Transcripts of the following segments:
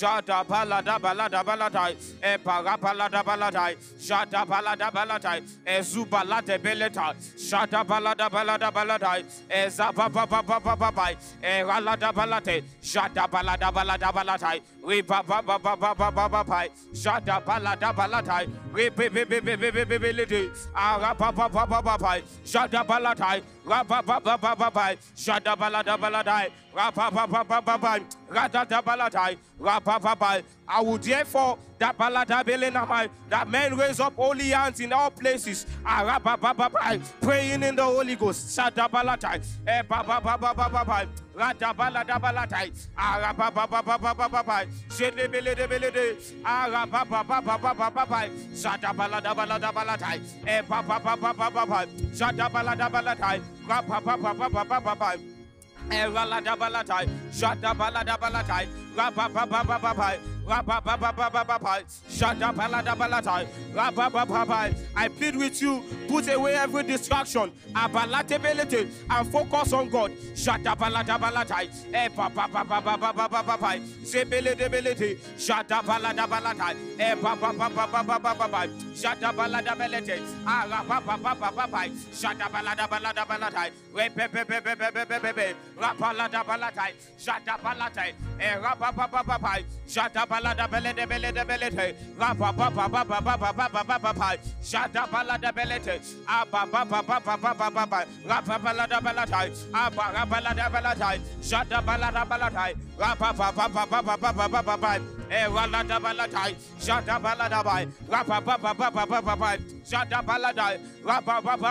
Shada balada balada baladai, e para balada baladai, shada balada baladai, e zubalade beleta, shada balada balada baladai, e zababa baba baba bai, e ralada balate, shada balada balada baladai, we baba baba baba baba bai, shada balada baladai, we be be be be be be be be lady, ara baba baba baba, shada baladai, raba baba baba bai, shada balada baladai, raba baba baba bai, rada baladai, raba I would therefore that baladabele that men raise up holy hands in all places. Praying in the Holy Ghost. Shadabalatai. Eh baba baba baba baba. Radabaladabalatai. Arababababababa. Shedebele radabala ba. arabababababababa ba arabababababababa zadabala dabala dabalatai ebababababababa zadabala dabalatai rabababababababa erala dabalatai zadabala dabalatai I plead with you, put away every distraction, and focus on God papa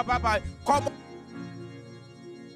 papa come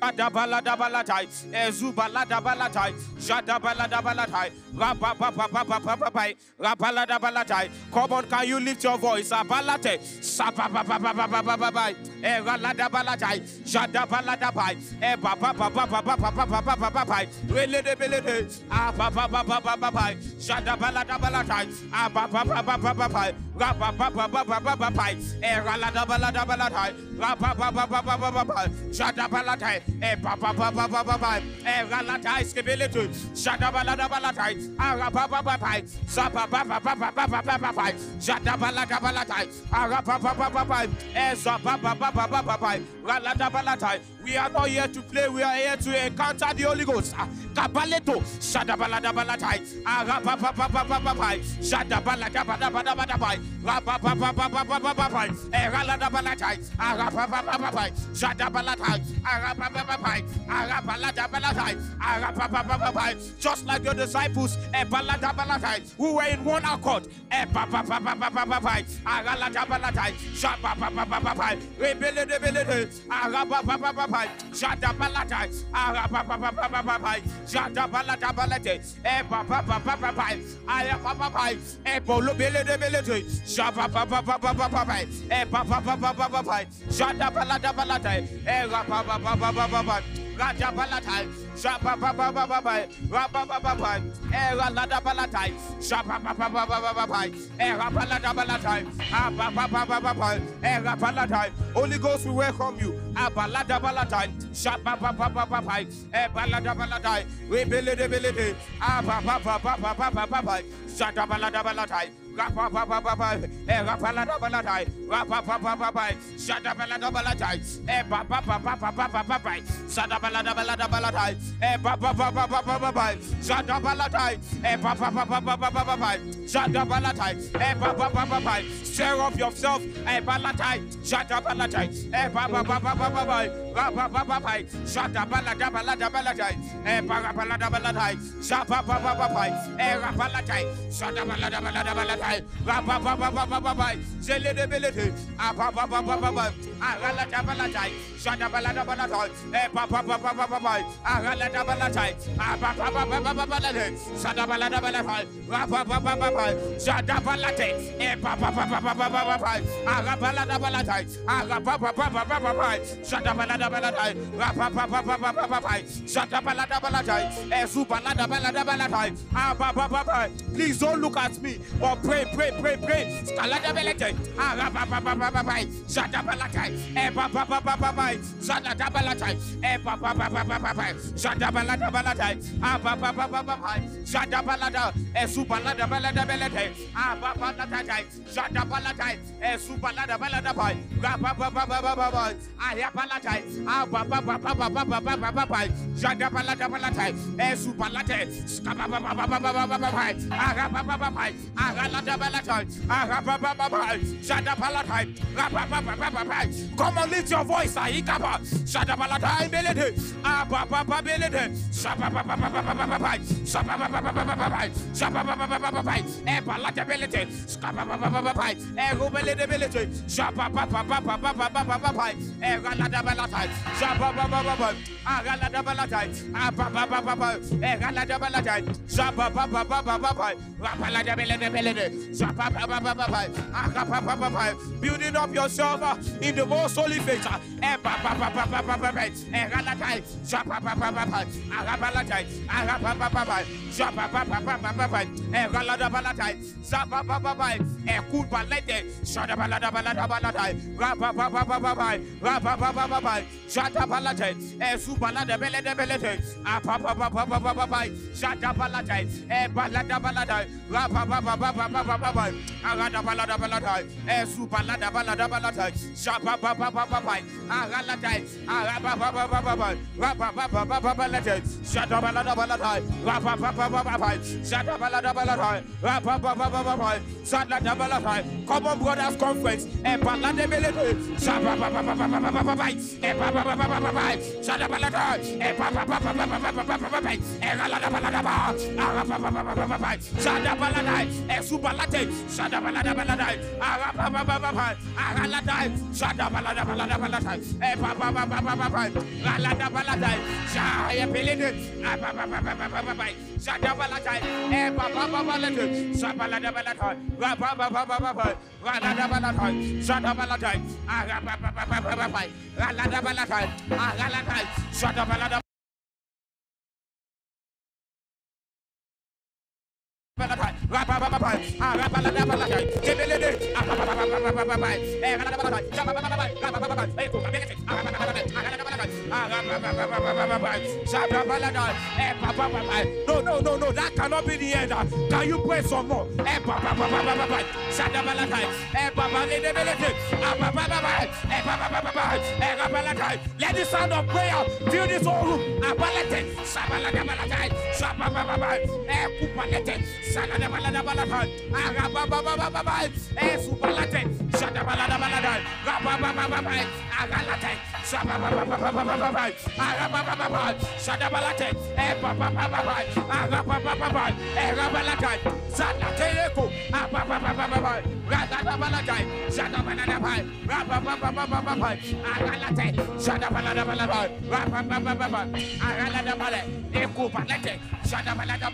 on. Adabaladabalatai, Ezubaladabalatai, Jadabaladabalatai, Rapapapapapapapai, Rapaladabalatai. Come on, can you lift your voice? Abalate, Sapapapapapapapai, Eraladabalatai, Jadabaladabai, Epapapapapapapapapai, Reledebelede, Apapapapapapai, Jadabaladabalatai, Apapapapapapai, Rapapapapapapai, Eraladabalatai, Rapapapapapapai, Jadabalatai, e papa papa papa papa e galata skebeletu shadabalada balatai arapa papa pai sapa papa papa papa papa shadabalada balatai arapa papa papa e sapa papa papa papa galada balatai we are not here to play. We are here to encounter the Holy Ghost. Ah, kabaleto, shadabaladabalatai, arapapapapapapai, shadabaladabadabadabai, rapapapapapapapai, eraladabalatai, arapapapapapai, shadabalatai, arapapapapai, arapaladabalatai, arapapapapapai. Just like your disciples, ebaladabalatai, who were in one accord, epapapapapapapai, araladabalatai, shapapapapapa, rebelledebelede, arapapapapapai, papai, jada balata, araba papa papa papai, jada balata balate, e papa papa papai, aya papa papai, e bolo bele de bele de, Ja papa papa papai, e papa papa papai, jada balata balata, e papa papa papa papai. Radabalatai, Shabababai, Rabababai, Era Ladabalatai, Shabababai, Era Baladabalatai, Abababai, Era Balatai. Holy Ghost, we welcome you. Abaladabalatai, Shabababai, Ebaladabalatai, Rebelledebelede, Abababai, Shadabaladabalatai. Rapapapapapa, Rapaladabalati, Rapapapapai, Shadabaladabalati, Epapapapapapapa, Shadabaladabaladabalati, Epapapapapapa, Shadabalati, Shut up, Epapapapapa, share of yourself, Epalati, Shadabalati, Epapapapapapa, Rapapapai, Shadabaladabaladabalati, Eparapaladabalati, Shapapapapapa, Erapalati, Shadabaladabaladabalati eh eh ah please don't look at me pray pray pray pray pray. skalada balada ah rapa papa papa shata balada eh papa papa papa shata balada eh papa papa papa shata balada balada ah papa papa papa shata balada ah ah ah ah ah ah come on lift your voice ah building up yourself in the most holy faith papa papa papa papa eh galada shaba papa papa ah galada ah papa papa shaba papa papa papa eh galada balada eh balade shaba balada balada balada rapa papa papa rapa papa papa shaba balada eh su balada belede belede ah papa papa papa papa shaba balada eh balada balada rapa papa papa papa papa agada balada balada eh su balada balada papa papa papa agalada arapa papa papa rapa papa papa balada balada balada balada balada rapa papa papa shaba balada come on brothers eh balada belede shaba papa papa papa papa eh papa papa papa shaba balada papa papa papa papa papa eh galada balada balada balada shaba balada balada arapa papa papa agalada balada balada balada balada shaya belede ah papa papa papa papa shaba balada balada shaba balada balada No, no, no, no, that cannot be the end. Can you pray some more? Let the sound of prayer fill this whole room. Salada balada balada, araba baba baba baba, eh supalate, shada balada balada, raba baba baba, agalate, shaba baba baba baba baba, araba baba baba, shada balate,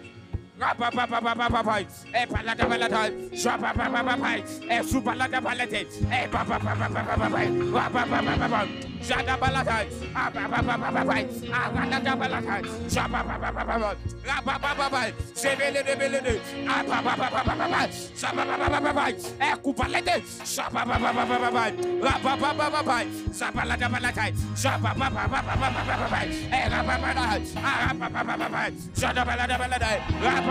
papa,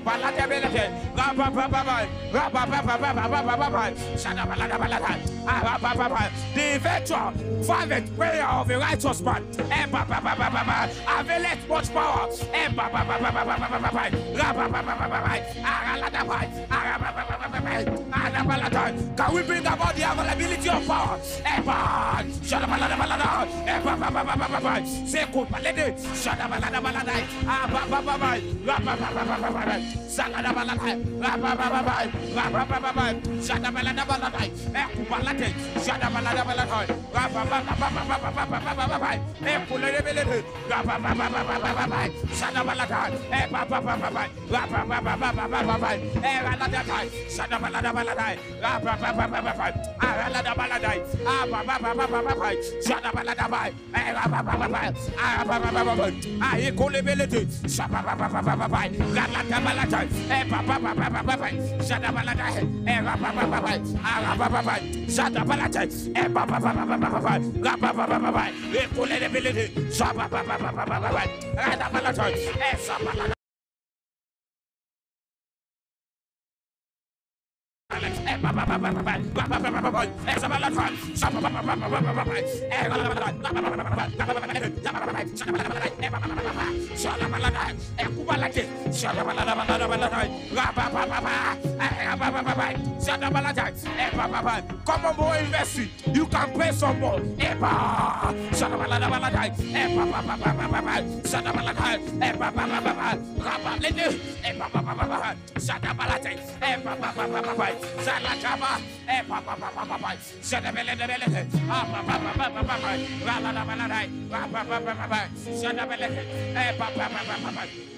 balada, eh eh eh eh eh, eh, eh, eh, eh, the effectual, fervent prayer of a righteous man, eh, availeth much power, eh, Can we bring about the availability of power? Epa, Shadabalada Shapa, Papa, Papa, Ralada Balada, Epa, Papa, Papa, Shadabalada, Erapa, Papa, Arapa, Come on, boy, invest. You can pay some more. Eba, shadabalada balada, eba, baba, shadabalada, eba, baba, baba, raba, lede, eba, baba, baba, shadabalada, eba, baba, baba, baba, Zalakaba, eh, papa, papa, papa, Shadabele, ah, papa, papa, papa, Rala, Balada, Papa, papa, papa, Shadabele, eh, papa, papa, papa. Papa eh rapa eh papa papa, rapa papa papa, papa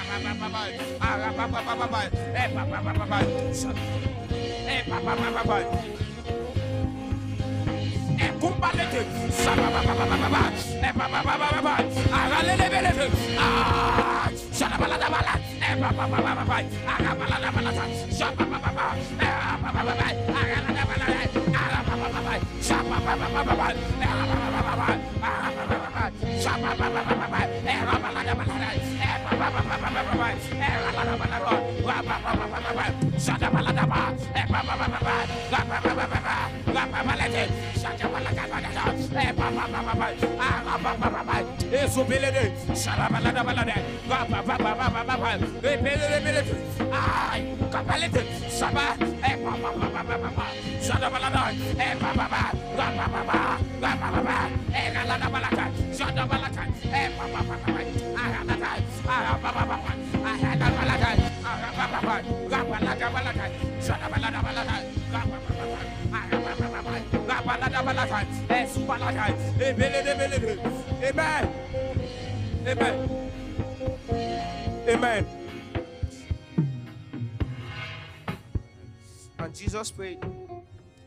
tai, shada bala amen. Amen. Amen. And Jesus prayed,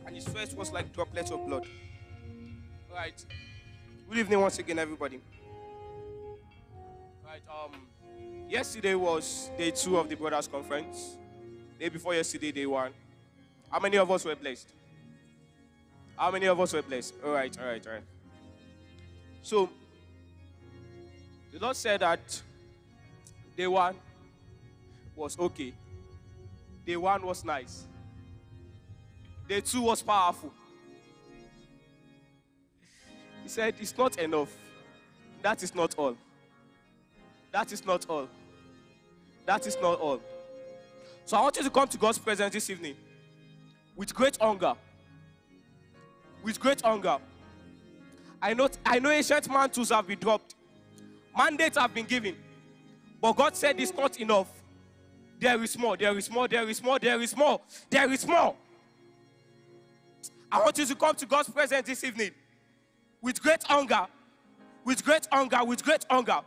and his sweat was like droplets of blood. Right. Good evening once again, everybody. Right. Um. Yesterday was day two of the Brothers Conference. Day before yesterday, day one. How many of us were blessed? How many of us were blessed? All right. All right. All right. So the Lord said that day one was okay. Day one was nice. Day two was powerful. He said, It's not enough. That is not all. That is not all. That is not all. So I want you to come to God's presence this evening with great hunger. With great hunger. I know, I know ancient mantles have been dropped, mandates have been given, but God said it's not enough. There is more, there is more, there is more, there is more, there is more. I want you to come to God's presence this evening with great hunger, with great hunger, with great hunger,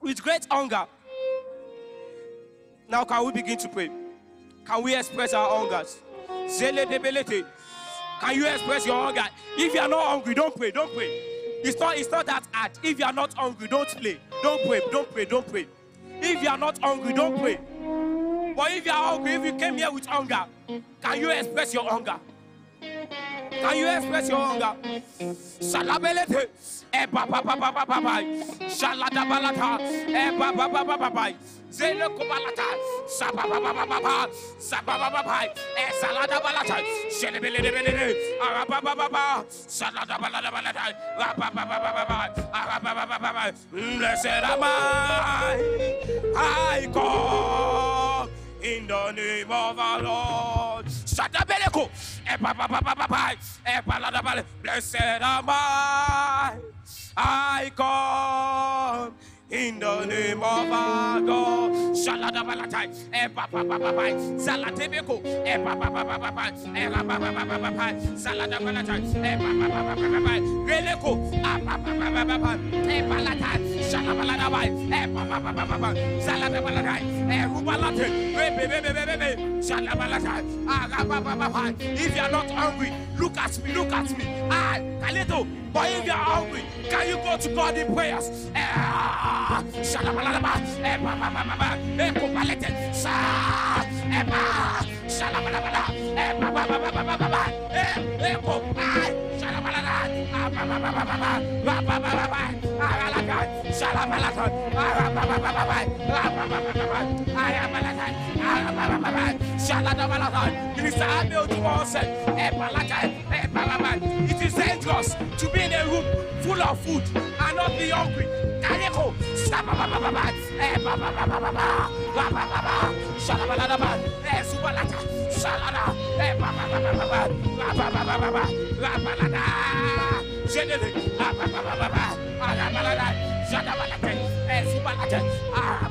with great hunger. Now, can we begin to pray? Can we express our hungers? Can you express your hunger? If you are not hungry, don't pray. Don't pray. It's not, it's not that hard. If you are not hungry, don't play. Don't pray. Don't pray. Don't pray. If you are not hungry, don't pray. But if you are hungry, if you came here with hunger, can you express your hunger? Can you express your hunger? Salabelete. Eba ba ba ba ba ba ba. Balata. Kubalata. Saba ba ba ba ba ba. Saba. E. Araba ba ba ba. Salada balada balata. Raba ba ba ba ba ba. Araba ba in the name of our Lord. Shaddap eeleku. Eh pa pa pa pa pa pa. Eh pa la da pa. blessed am I, I come in the name of our God. Shaladabalatai, Epapapapai, Salatebeko, Epapapapai, Epapapapai, Saladabalatai, Epapapapai, Releko, Apapapapai, Epalatai, Shalabaladabai, Epapapapai, ba ba ba ba ba. If you are not hungry, look at me, look at me. Ah, Kaleto. But if you're hungry, can you go to God in prayers? Minister, I know you all said, us to be in a room full of food and not be hungry. Kaleko, Shabababat, Ah,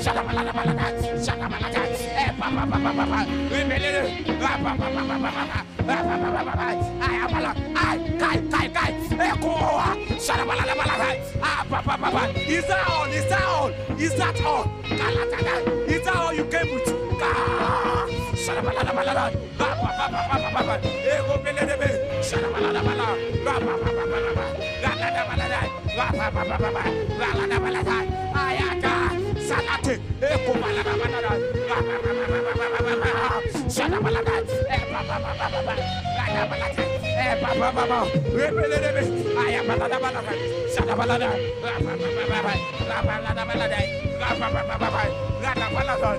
Is that all? Is that all? Is that all? Is that all you came with? I am salate eko balada balada shada balada e baba baba baba balada balada e baba baba e belele be aya balada balada shada balada baba baba balada balada baba baba baba balada balada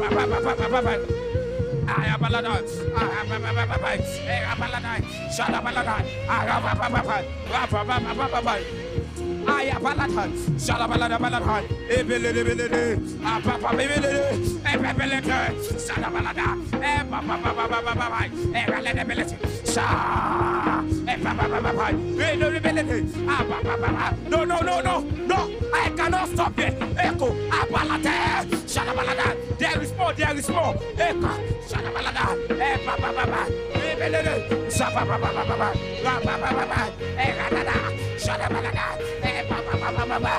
baba baba baba Aya balada, aya baba baba baba, aya balada, shada balada, aya baba baba, baba baba baba. Ayabalatan, A Ebelebele, Apapa Bebele, Ebelebele, Salabalada, Epapapapapapa, Ebelebele, Sa, Epapapapa, Ebelebele, Apapapa. No, no, no, no, no, I cannot stop it. Echo, Abalate. Shalabalada. There is more, there is more. Eka, Shalabalada. Epa, ba, ba, ba. Ebelele. Shaba ba, ba, ba, ba, ba. Ra, ba, ba, ba, ba. Eka, da, da. Shalabalada. Epa, ba, ba, ba, ba, ba.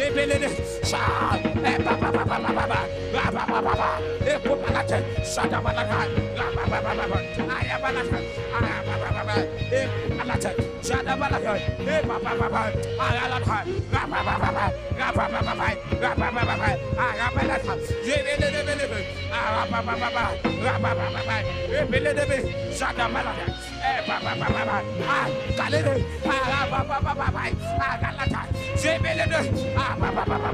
Ebelele. Sha. Epa, ba, ba, ba, ba, ba, ba. Ra, ba, ba, ba, ba. Epo, balate. Shalabalada. Jebele de ah ba ba ba ah.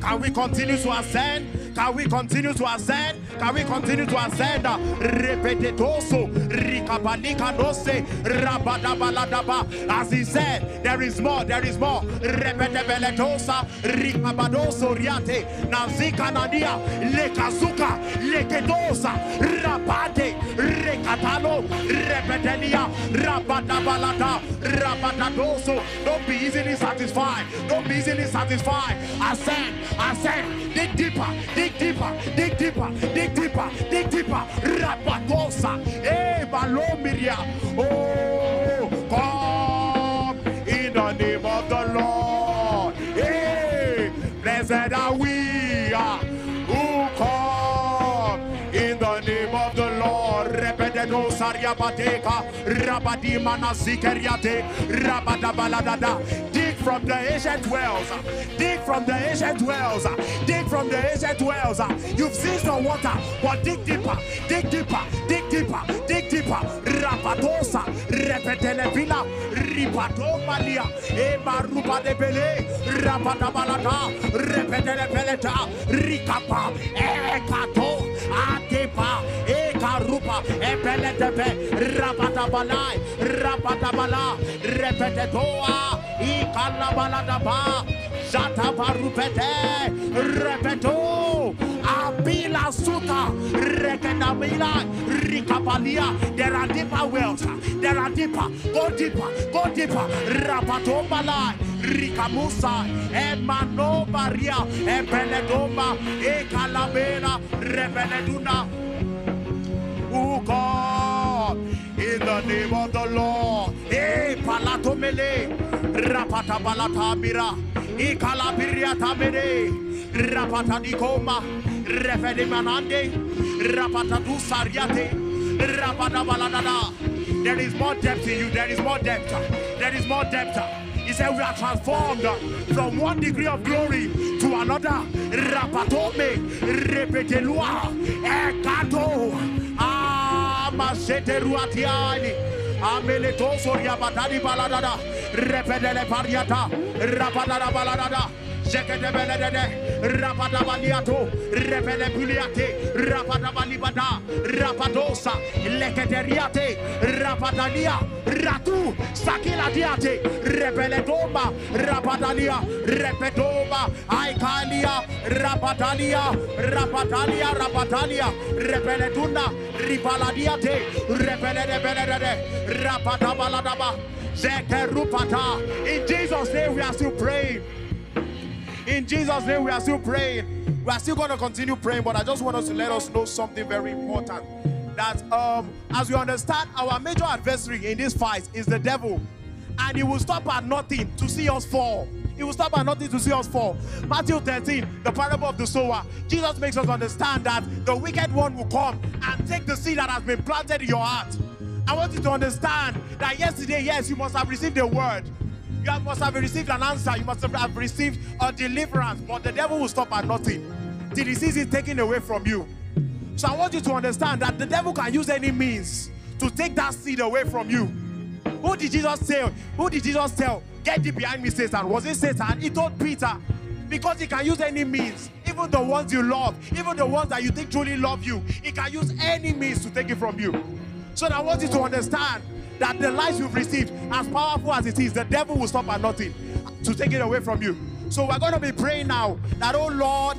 Can we continue to ascend? Can we continue to ascend? Can we continue to ascend? Repetitoso, rikabalika nose, rabadabaladaba. As he said, there is more, there is more. Repetebeletosa, rikabadoso riate, nazika nadia, lekazuka, lekedosa, rabade, rekatalo, repetelia, rabadabalada, rabadadoso. Don't be easily satisfied. Don't be easily satisfied. Ascend, ascend, dig deeper, dig deeper, dig deeper, dig deeper, dig deeper. Rapatosa, eh, balomiria. Oh, come in the name of the Lord. Hey, blessed are we Repetedo sariabateka, rabadima nazikeriate, rabadabaladada. Dig from the ancient wells, dig from the ancient wells, dig from the ancient wells. You've seen some water, but dig deeper, dig deeper, dig deeper, dig deeper. Rapatosa, repetelevila, ripatomalia, ema rupa de bele, rapatabalata, repetelepeleta, rikapa, ekato, atepa, ekarupa, epeletepe, rapatabalai, rapatabala, repetetoa, ikalabaladaba, Jatabarupete, repeto, abila suta, rekenamila, rikapalia. There are deeper wells, there are deeper, go deeper, go deeper, rapato malai. Rikamusa, Emano Maria, Epeledoma, Ekalabela, Reveleduna. Oh God, in the name of the Lord. Eh, palato mele, rapata balata mira, e calabiria tamere, rapata di coma, refede manande, rapata du sariate, rapata baladada. There is more depth in you, there is more depth, there is more depth. He said, We are transformed from one degree of glory to another. Rapatome, repetelua, ekato, amasete ruatiani, ameleto soria batani baladada, repedele pariata, baladada. Jekedebelede, rapadabaliato, repele puliate, rapadabalibada, rapadosa, lekederiate, rapadalia, ratu, sakila diate, repele doma, rapadalia, repedoma, aikalia, rapadalia, rapadalia, rapadalia, repele tunda, ripaladiate, repele de belede, rapadabaladaba, zekerupata. In Jesus' name we are still praying. In Jesus' name, we are still praying. We are still going to continue praying, but I just want us to let us know something very important. That um, as we understand, our major adversary in this fight is the devil, and he will stop at nothing to see us fall. He will stop at nothing to see us fall. Matthew 13, the parable of the sower, Jesus makes us understand that the wicked one will come and take the seed that has been planted in your heart. I want you to understand that yesterday, yes, you must have received the word. You must have received an answer. You must have- received a deliverance. But the devil will stop at nothing The disease is taken away from you. So I want you to understand that the devil can use any means to take that seed away from you. Who did Jesus tell? Who did Jesus tell? Get thee behind me, Satan. Was it Satan? He told Peter. Because he can use any means, even the ones you love, even the ones that you think truly love you, he can use any means to take it from you. So I want you to understand that the life you've received, as powerful as it is, the devil will stop at nothing to take it away from you. So we're going to be praying now that, oh Lord,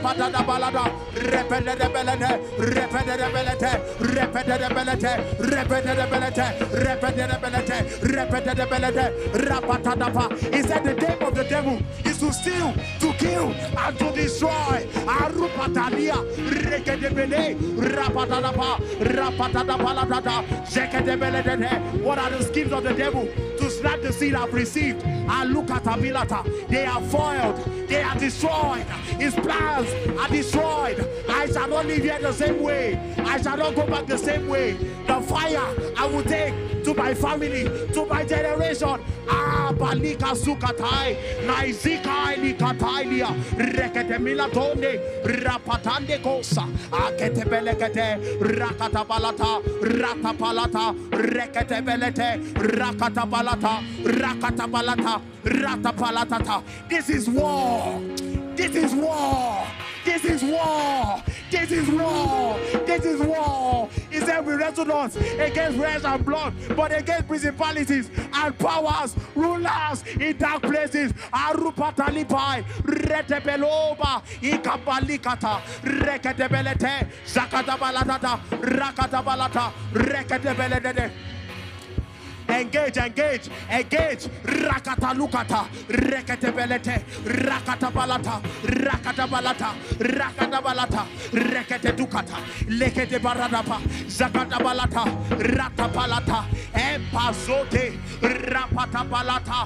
Baladada, Rapata Baladada, Rapata Balada, Repetele Belede, Repetele Belete, Repetele Belete, Repetele Belete, Repetele Belete, Repetele Belete, Rapatadapa. He said the name of the devil is to steal, to kill, and to destroy. Arupatalia, Rekedebele, Rapatadapa, Rapatadapaladada, Zekedebelede. What are the schemes of the devil? To snatch the seed I've received. And look at Abilata. They are foiled, they are destroyed. His plans are destroyed. I shall not live here the same way. I shall not go back the same way. The fire I will take to my family, to my generation. Ah, balika sukatai, naizika ilikatailia, rekete milatone, rapatande kosa, akete belekete, rakata balata, rata palata, rekete belete, rakata balata, rakata balata, rata palatata. This is war. This is war. This is war. This is war. This is war. We wrestle not against flesh and blood, but against principalities and powers, rulers in dark places. Arupatalipai, retebeloba, ikabalikata, reketebelete, zakatabalatata, rakatabalata, reketebelete. Engage, engage, engage. Rakata lukata, rekete belete, rakata balata, rakata balata, rakata balata, rekete dukata, lekete baradapa, zakata balata, rata palata, epazote, rapata balata,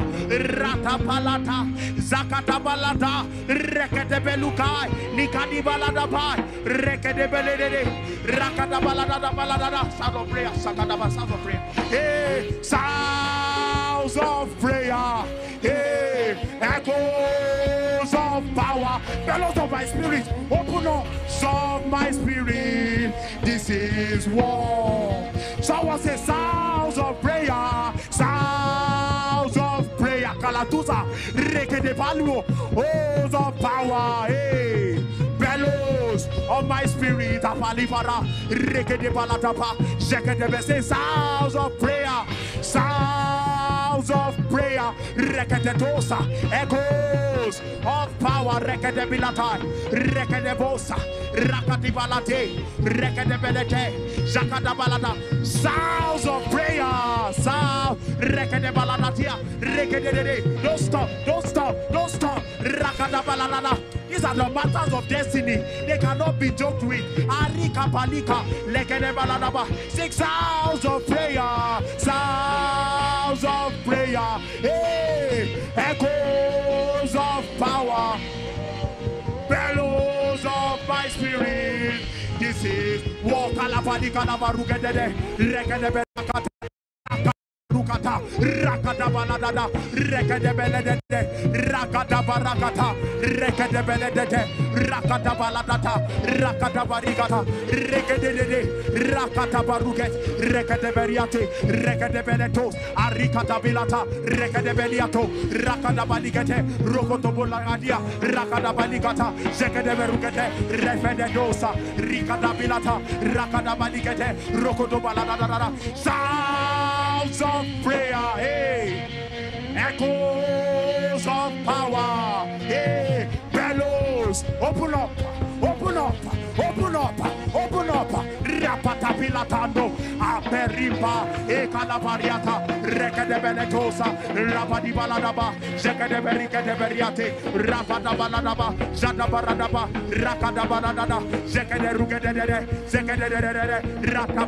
rata palata, zakata balata, rekete belukai, nikadi balada pai, rekete belede, rakata balada balada, sound of prayer, sakata sound of prayer. Hey, sounds of prayer, hey, echoes of power, bellows of my spirit, open up, of my spirit. This is war. Someone say sounds of prayer, sounds of prayer. Kalatusa, reke de paluo, oaths of power, hey bellows of my spirit. Bese, sounds of prayer, sounds of prayer, reke de tosa, echoes of power, reke de bilata, reke de bosa, rakati balate, reke de belete, zakada balada, sounds of prayer, sound, reke de baladatia, reke de de de, don't stop, don't stop, don't stop. These are the matters of destiny. They cannot be joked with. Arika palika, lekene baladaba. Six sounds of prayer, sounds of prayer. Hey, echoes of power, bellows of my spirit. This is walk alapalika nabarugedede, rekene belakata. Rukata, rakata baladada, rekede beledede, rakata barakata, rekede beledede, rakata baladata, rakata barigata, rekede rakata baruket, rekede beriate, rekede beletos, arikata bilata, rekede beliato, rakata baligete, rokoto bolagadia, rakata baligata, zekede berugete, refede dosa, rikata bilata, rakata baligete, rokoto baladada, sounds of prayer, hey, echoes of power, hey, bellows, open up, open up, open up, open up, rapata pilatando, aperimba, e calavariata, de benetosa, rapadi baladaba, zeke de berike de beriate, rapata baladaba, zada baradaba, rakada baladada, zeke de ruge de de, zeke de de de, rata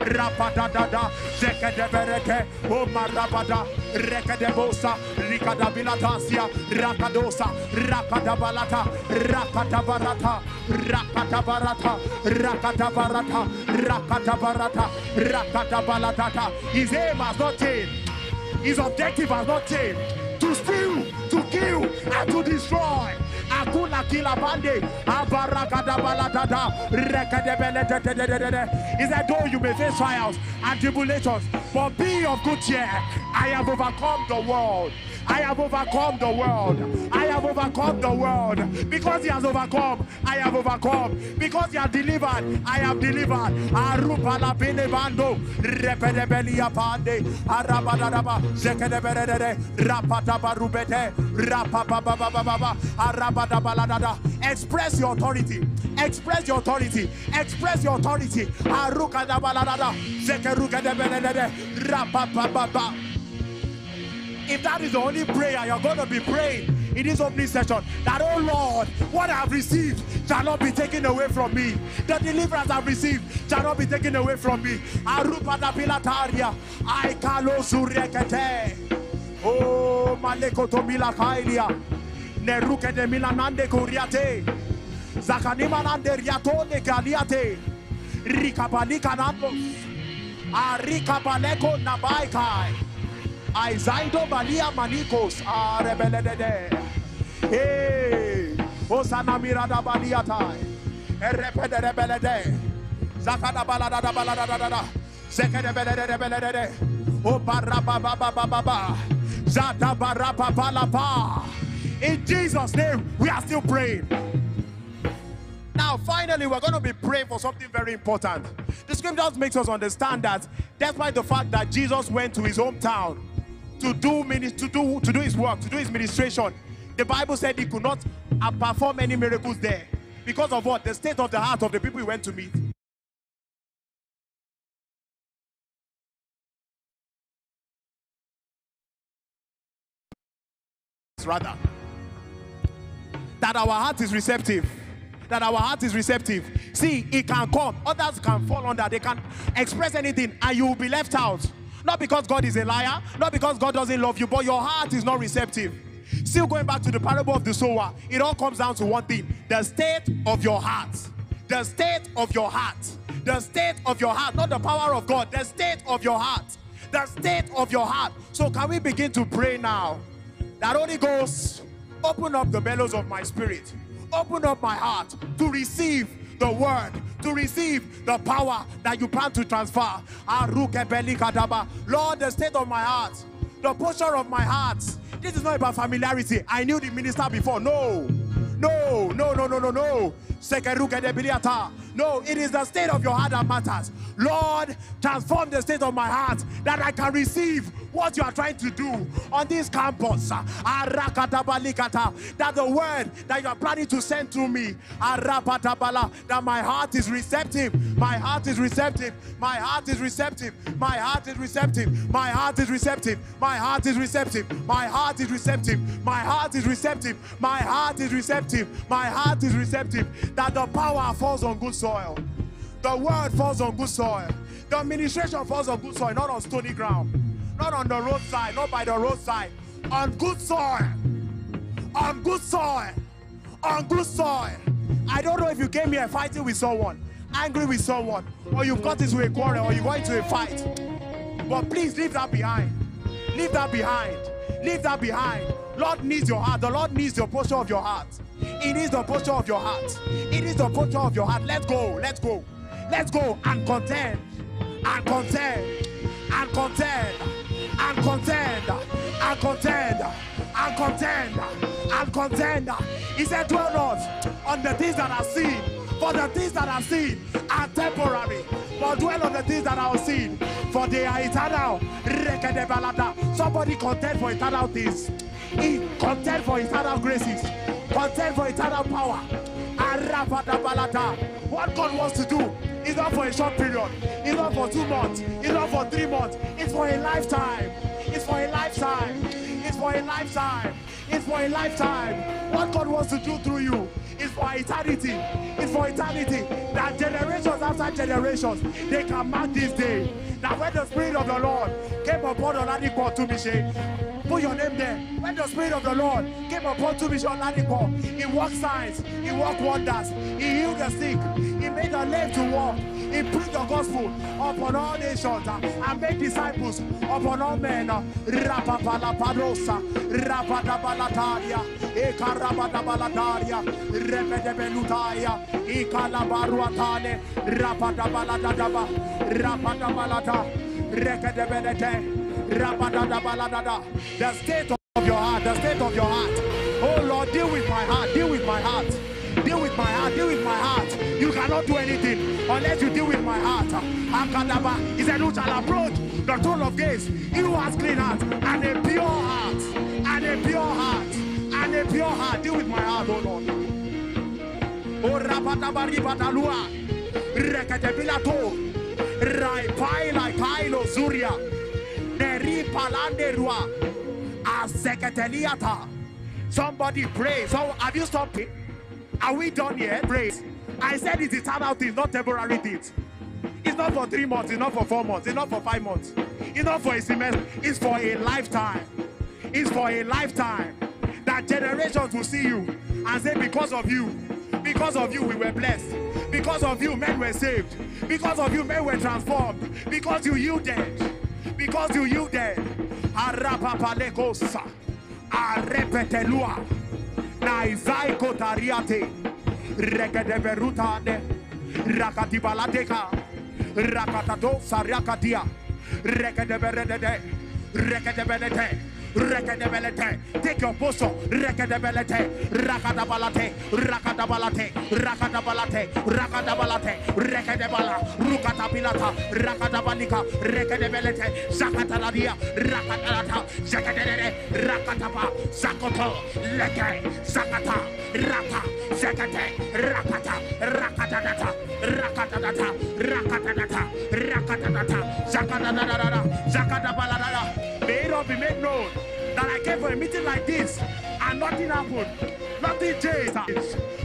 rapata dada, zeke de berete, o marabada, reke de bosa, rikada bilatasia, rakadosa, rakada balata, rakada barata, rakada barata, rakada barata, rakada balatata. His aim has not changed. His objective has not changed. To steal, to kill, and to destroy. Akula Rakila Bande, Abarakada Baladada, Rekadebele. He said, though you may face trials and tribulations, but be of good cheer. I have overcome the world. I have overcome the world. I have overcome the world. Because he has overcome, I have overcome. Because he has delivered, I have delivered. Arupala bene bando, repedebelia pande, arabadadaba, zekedebere, rapatabarubete, rapapabababa, arabadabaladada. Express your authority. Express your authority. Express your authority. Arukadabaladada, zekerukadebere, rapapababa. If that is the only prayer you're going to be praying in this opening session, that, oh Lord, what I have received shall not be taken away from me. The deliverance I've received shall not be taken away from me. Oh, maleko to mila kailia. Neruke de milanande kuriate. Zakanima nande riato ne kaliate. Rikabalika nambos. Arika baleko nabaikai. Aizaido Balia Manikos are rebelede. Hey, Osana Mirada Baliatai. Erepede rebelede. Zakada balada balada da da. Zekede belede rebelede. O oh, baraba baba baba ba. Zata barapa palapa. In Jesus' name, we are still praying. Now, finally, we're going to be praying for something very important. The scriptures makes us understand that despite the fact that Jesus went to his hometown to do to do to do his work, to do his ministration. The Bible said he could not uh, perform any miracles there because of what the state of the heart of the people he went to meet. Rather, that our heart is receptive. That our heart is receptive. See, it can come, others can fall under, they can express anything, and you will be left out. Not because God is a liar, not because God doesn't love you, but your heart is not receptive. Still going back to the parable of the sower, it all comes down to one thing the state of your heart. The state of your heart. The state of your heart, not the power of God, the state of your heart. The state of your heart. So, can we begin to pray now? That Holy Ghost, open up the bellows of my spirit, open up my heart to receive the word, to receive the power that you plan to transfer. Lord, the state of my heart, the posture of my heart. This is not about familiarity. I knew the minister before. No, no, no, no, no, no, no. No, it is the state of your heart that matters. Lord, transform the state of my heart that I can receive what you are trying to do on this campus. That the word that you are planning to send to me, that my heart is receptive. My heart is receptive. My heart is receptive. My heart is receptive. My heart is receptive. My heart is receptive. My heart is receptive. My heart is receptive. My heart is receptive. My heart is receptive. That the power falls on good soil. The word falls on good soil. The administration falls on good soil, not on stony ground. Not on the roadside, not by the roadside. On good soil. On good soil. On good soil. I don't know if you came here fighting with someone, angry with someone, or you've got into a quarrel, or you're going to a fight. But please leave that behind. Leave that behind. Leave that behind. Lord needs your heart. The Lord needs the posture of your heart. It is the posture of your heart. It is the posture of your heart. Let's go. Let's go. Let's go and contend. And contend. And contend. And contend. And contend. And contend. And contend. He said, dwell not on the things that are seen. For the things that are seen are temporary. But dwell on the things that are seen. For they are eternal. Somebody contend for eternal things. Contend for eternal graces. Contend for eternal power. What God wants to do is not for a short period. It's not for two months. It's not for three months. It's for a lifetime. It's for a lifetime. It's for a lifetime. It's for a lifetime. What God wants to do through you is for eternity. It's for eternity. That generations after generations, they can mark this day. That when the Spirit of the Lord came upon Oladipo Tumishe, Put your name there. When the Spirit of the Lord came upon Tumisho Ladipo, he worked signs, he worked wonders, he healed the sick, he made the lame to walk, Preached the gospel upon all nations uh, and make disciples upon all men. Rapapalapadosa, Rapadabalataria, Ekarabadabalataria, Repedebelutaya, Ikalabaruatane, Rapadabaladadaba, Rapadabalata, Rekedebelete, Rapadabaladada. The state of your heart, the state of your heart. Oh Lord, deal with my heart, deal with my heart. Deal with my heart, deal with my heart. You cannot do anything unless you deal with my heart. Akadaba, he said, Who shall approach the throne of grace? He who has clean heart and a pure heart, and a pure heart, and a pure heart. Deal with my heart, oh Lord. Oh Rapatabari Batalua, Reketebilato, Raipai like Kailo Zuria, Neri Palande Rua, Azeketeliata. Somebody pray. So have you stopped it? Are we done yet? Praise. I said it's eternal things, not temporary things. It's not for three months, it's not for four months, it's not for five months, it's not for a semester, it's for a lifetime. It's for a lifetime. That generations will see you and say, Because of you, because of you, we were blessed. Because of you, men were saved. Because of you, men were transformed. Because you yielded. Because you yielded. Arapapalekosa. Arepetelua. Naizai kotariate. Rekedeberutane. Rakatibalateka. Rakatato sariakatia. Rekedeberede. Rekedeberede. Rekedebelete. Take your posture. Rekedebelete. Rakadabalate. Rakadabalate. Rakadabalate. Rakadabalate. Rekedebala. Rukatabilata. Rakadabalika. Rekedebelete. Zakataladia. Rakatalata. Zakadere. Rakataba. Zakoto. Leke. Zakata. Rata. Zakate. Rakata. Rakatadata. Rakatadata. Rakatadata. Rakatadata. Zakadadadada. Zakadabaladada. May it all be made known that I came for a meeting like this and nothing happened. Nothing changed.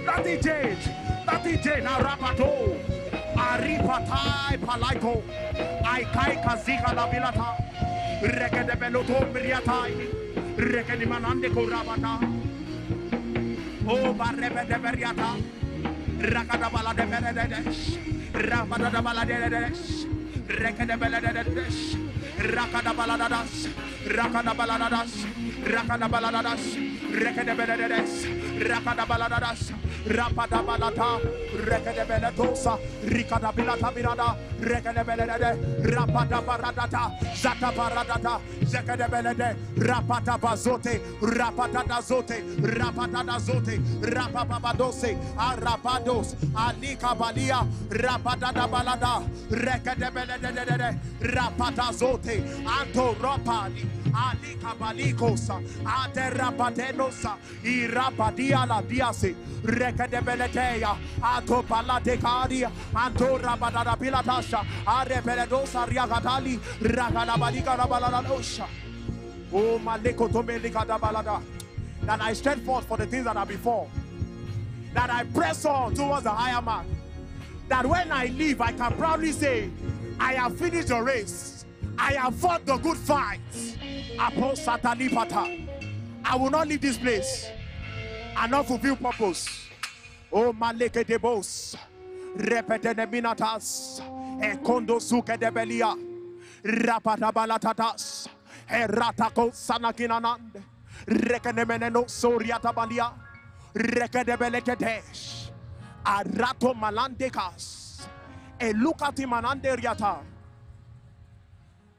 Nothing changed. Nothing changed. Now rapato. Aripatai palaito. Aikai kaziga la bilata. Rekede beloto miriatai. Rekede manande korabata. Oh barrebe de beriata. Rakada bala de beredesh. Rabada de bala de desh. Rekede bele de desh. Rakada baladadas, rakada baladadas, rakada baladadas, rekede beledes, rakada baladadas, rapada balata, rekede beletosa, rikada bilata birada, rekede belede, rapada baradata, zata baradata, zekede belede, rapata bazote, rapata dazote, rapata dazote, rapapabadose, arapados, alika balia, rapata da balada, rekede belede, rapata zote, anto rapali, alika balikosa, aterapatenosa, irapadia la diase, rekadebeleteya, anto palatecadia, anto rabadada pilatasha, arepeledosa riagatali, rakadabalika rabaladosha. Oh, maleko tomelika da balada. That I stand forth for the things that are before. That I press on towards the higher mark. That when I leave, I can proudly say, I have finished the race. I have fought the good fight. I will not leave this place and not fulfill purpose. Oh, Maleke de Bos. Repetene minatas. Ekondo suke de belia. Rapatabalatatas. Eratako sanakinanande. Rekenemeneno soriata balia. Rekedebeletetesh. Arato malandekas. Elukati manande riata.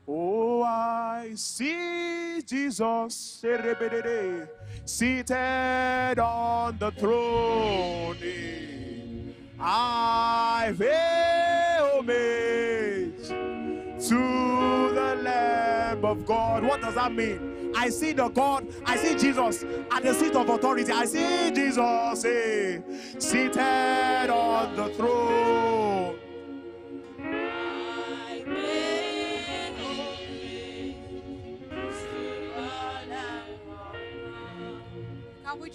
Oh, I see Jesus seated on the throne. I pay homage to the Lamb of God. What does that mean? I see the God, I see Jesus at the seat of authority. I see Jesus eh, seated on the throne.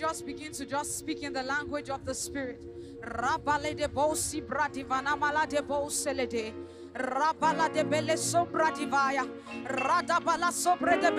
Just begin to just speak in the language of the Spirit? Rabale de bosi de. Rabala de sombra divaya. Radabala sobre de.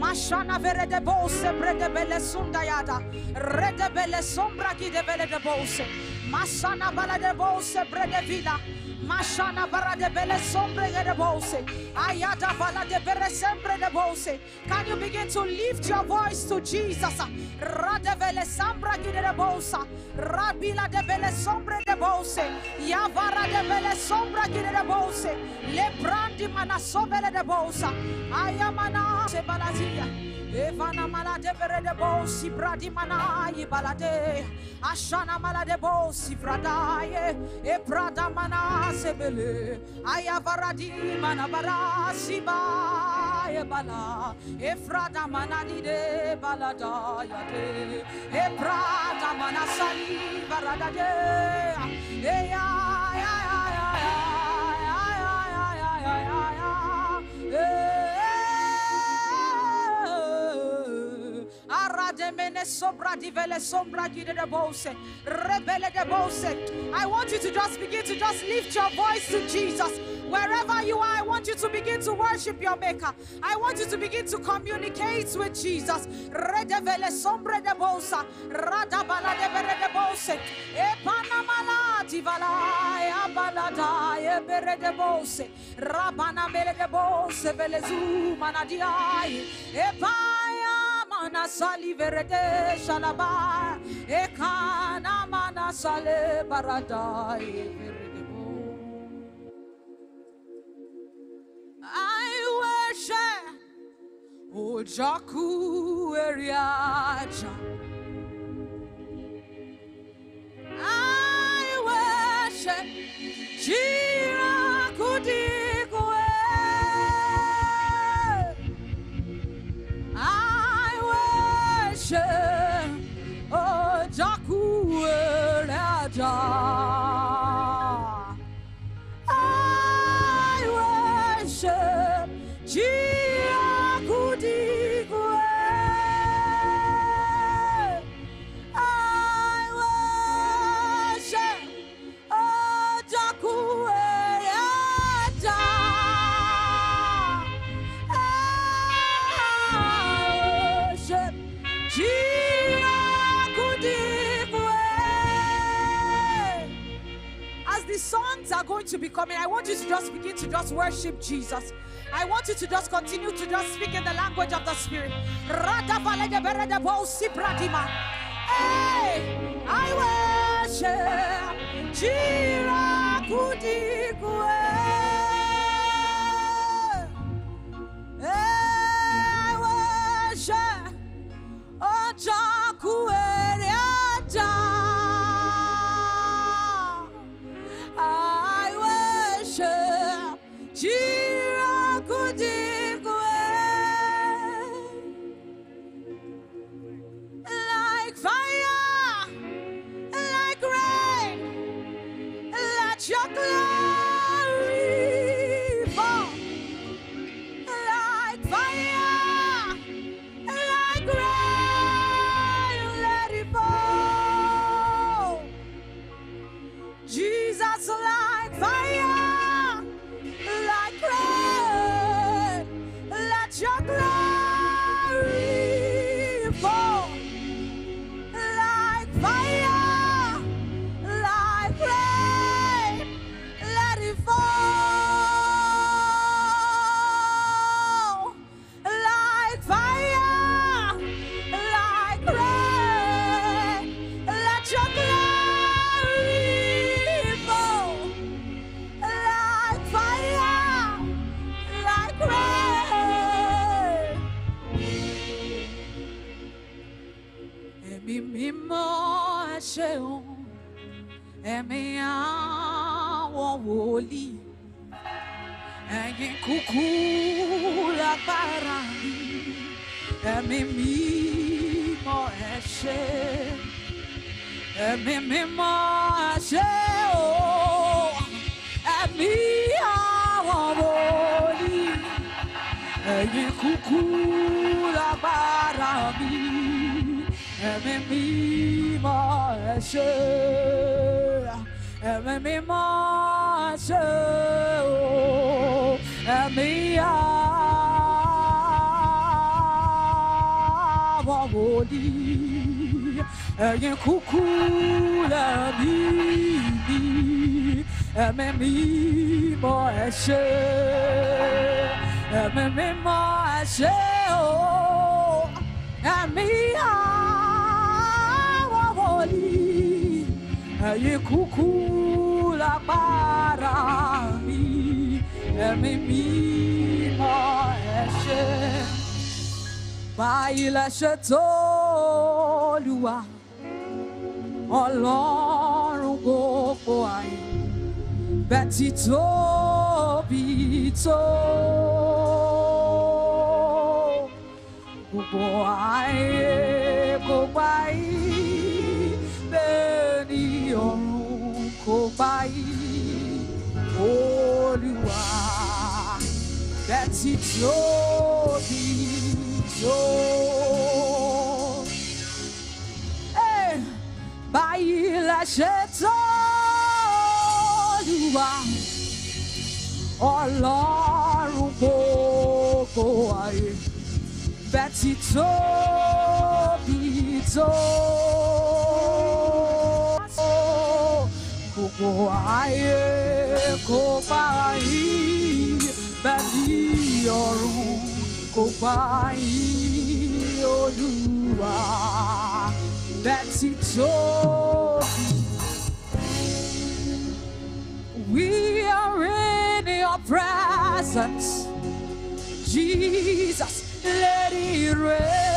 Mashana vere de bose bre de sundayada. Re de sombra ki de de bose. Masana balade bose brede vila. Mashana bara de bele sombre de bose. Ayada bala de bere sempre de bose. Can you begin to lift your voice to Jesus? Rade vele sambra gide de bosa. Rabila de bele sombre de bose. Yavara de bele sombra gide de bose. Le brandi mana sobele de bosa. Ayamana se balazia. Evana mala de bere de bosi bradi mana balade ashana mala de bosi bradaye e brada mana sebele ayavaradi mana barasi ba e bala e frada mana de balada ya de e brada mana sali barada de e ya ya ya ya ya ya ya ya ya ya I want you to just begin to just lift your voice to Jesus. Wherever you are, I want you to begin to worship your maker. I want you to begin to communicate with Jesus. De bosa. De de bose. De bose. Rabana de bose vele zumana diai mana sali verede shalaba ekana mana sale baradai I worship Ojaku Eriaja. I worship Chirakudia. otaku elada. I worship Jesus. Going to be coming, I want you to just begin to just worship Jesus. I want you to just continue to just speak in the language of the Spirit. Hey, I worship Jirakudigwe. Hey, I worship Ojakueriata. Ṣeun, ẹ̀mí àwọn wòlíì, ẹ̀yin kúkú lágbára mi. Ẹ̀mí mímọ́ ẹ ṣé, ẹ̀mí mímọ́ ẹ ṣé o, ẹ̀mí àwọn wòlíì. ẹ̀yin kúkú lágbára mi ẹ̀mí mímọ́ marcha, ela me marcha, é minha amor, é la mimi, é me marcha, é me marcha, é minha amor wòlíì ẹ̀yin kúkú lágbára mi ṣé báyìí lẹ ṣe tó Olúwa ọlọ́run gbogbo ayé bẹ́ẹ̀ ti tóbi tó gbogbo ayé kò gbà gbà yìí Olúwa bẹ́ẹ̀ ti tóbi tó. Hey, tó Olúwa ọlọ́run gbogbo ayé bẹ́ẹ̀ ti tóbi tó. Bẹ́ẹ̀ ti tóbi. We are in your presence, Jesus. Let it rain,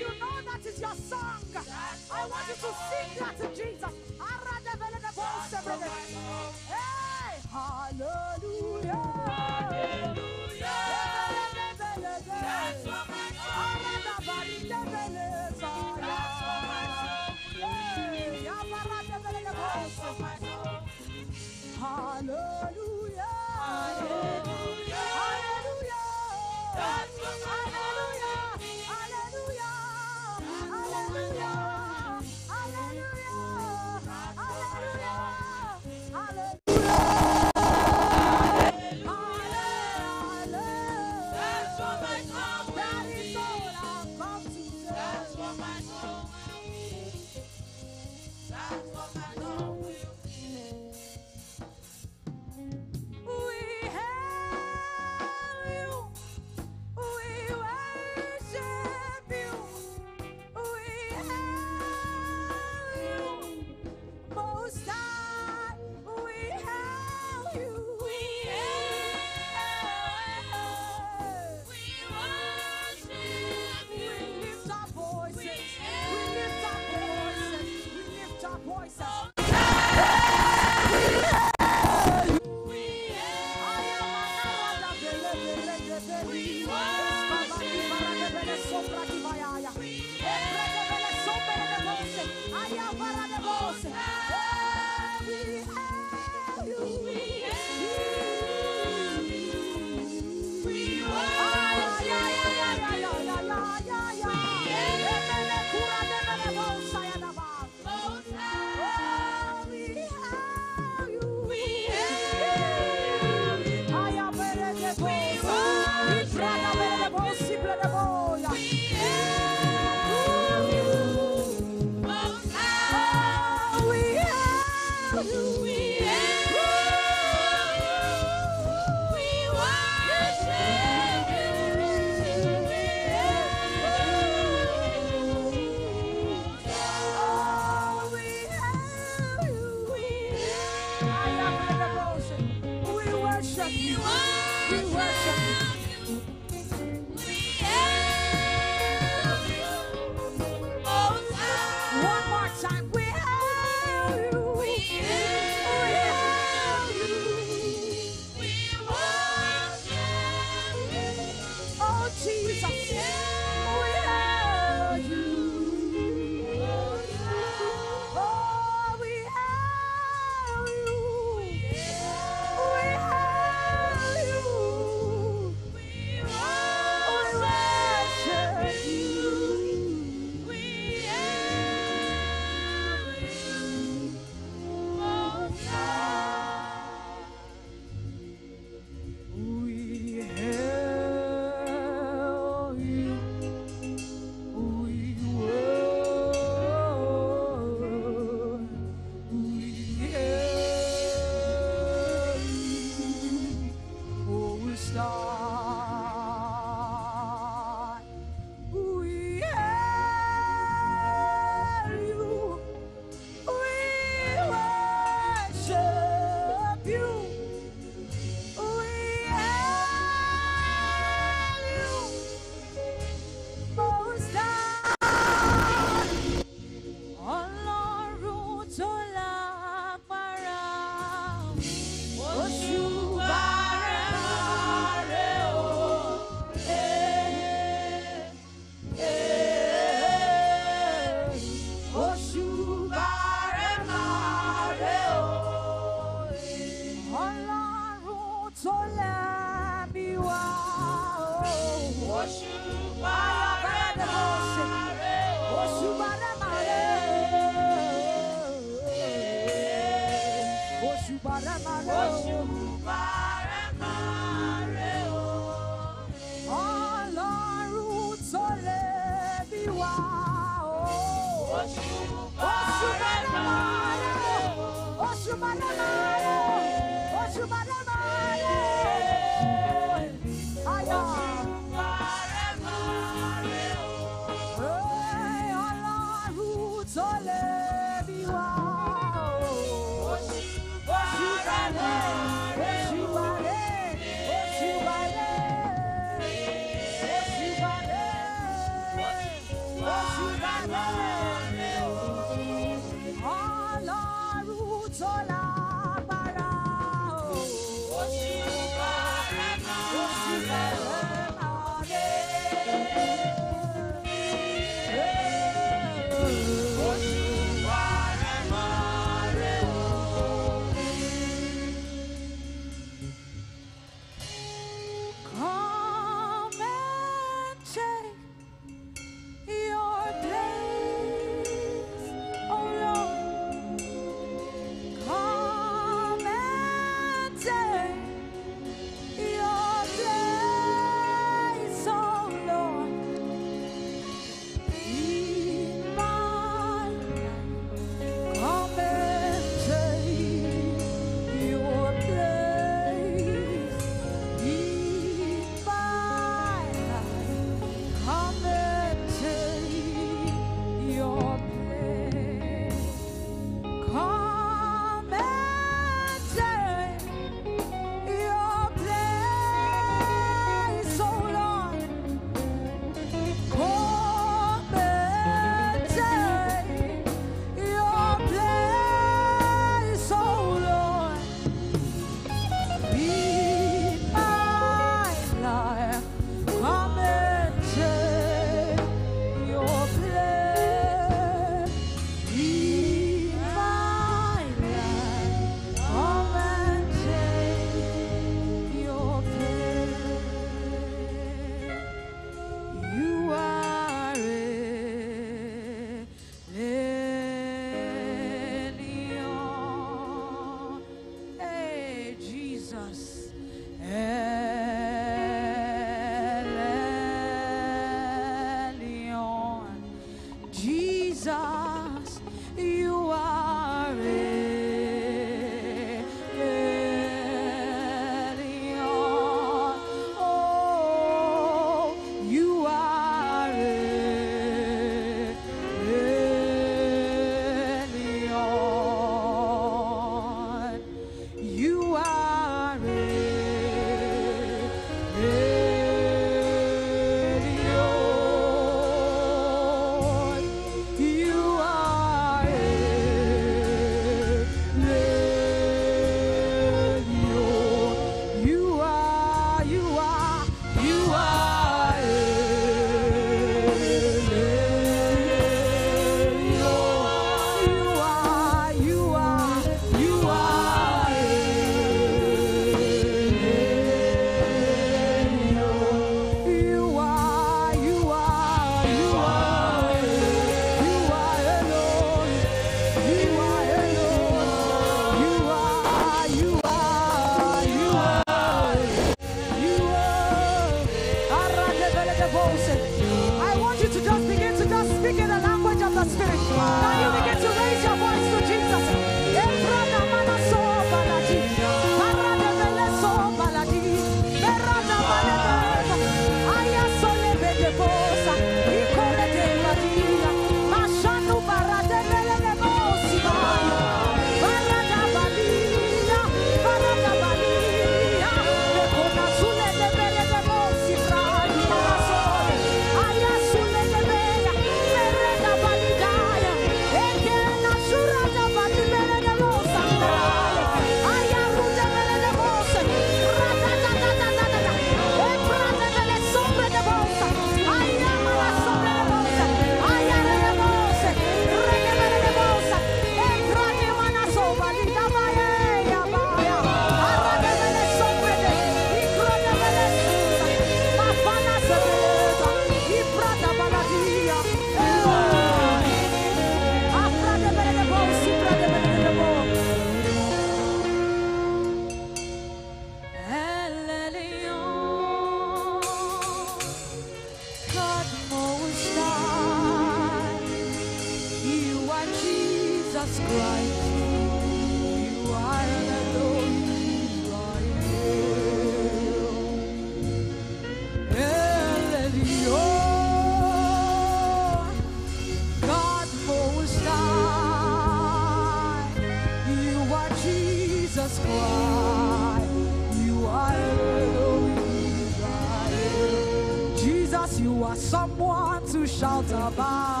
someone to shout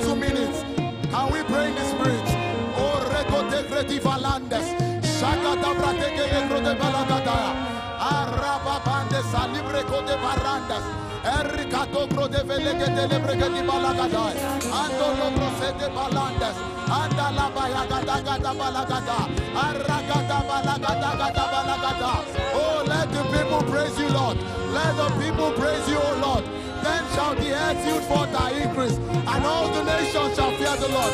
two minutes? Can we pray in the Spirit? Oh, rekote kredi valandes. Shaka dabra teke legro de balagadaya. Araba bande salibre kote barandas. Erikato gro de velege de lebrege di balagadaya. Ando logro se de balandes. Anda la baya gada gada balagada. Aragada balagada gada balagada. Oh, let the people praise you, Lord. Let the people praise you, O Lord. Shall the earth forth her increase, and all the nations shall fear the Lord.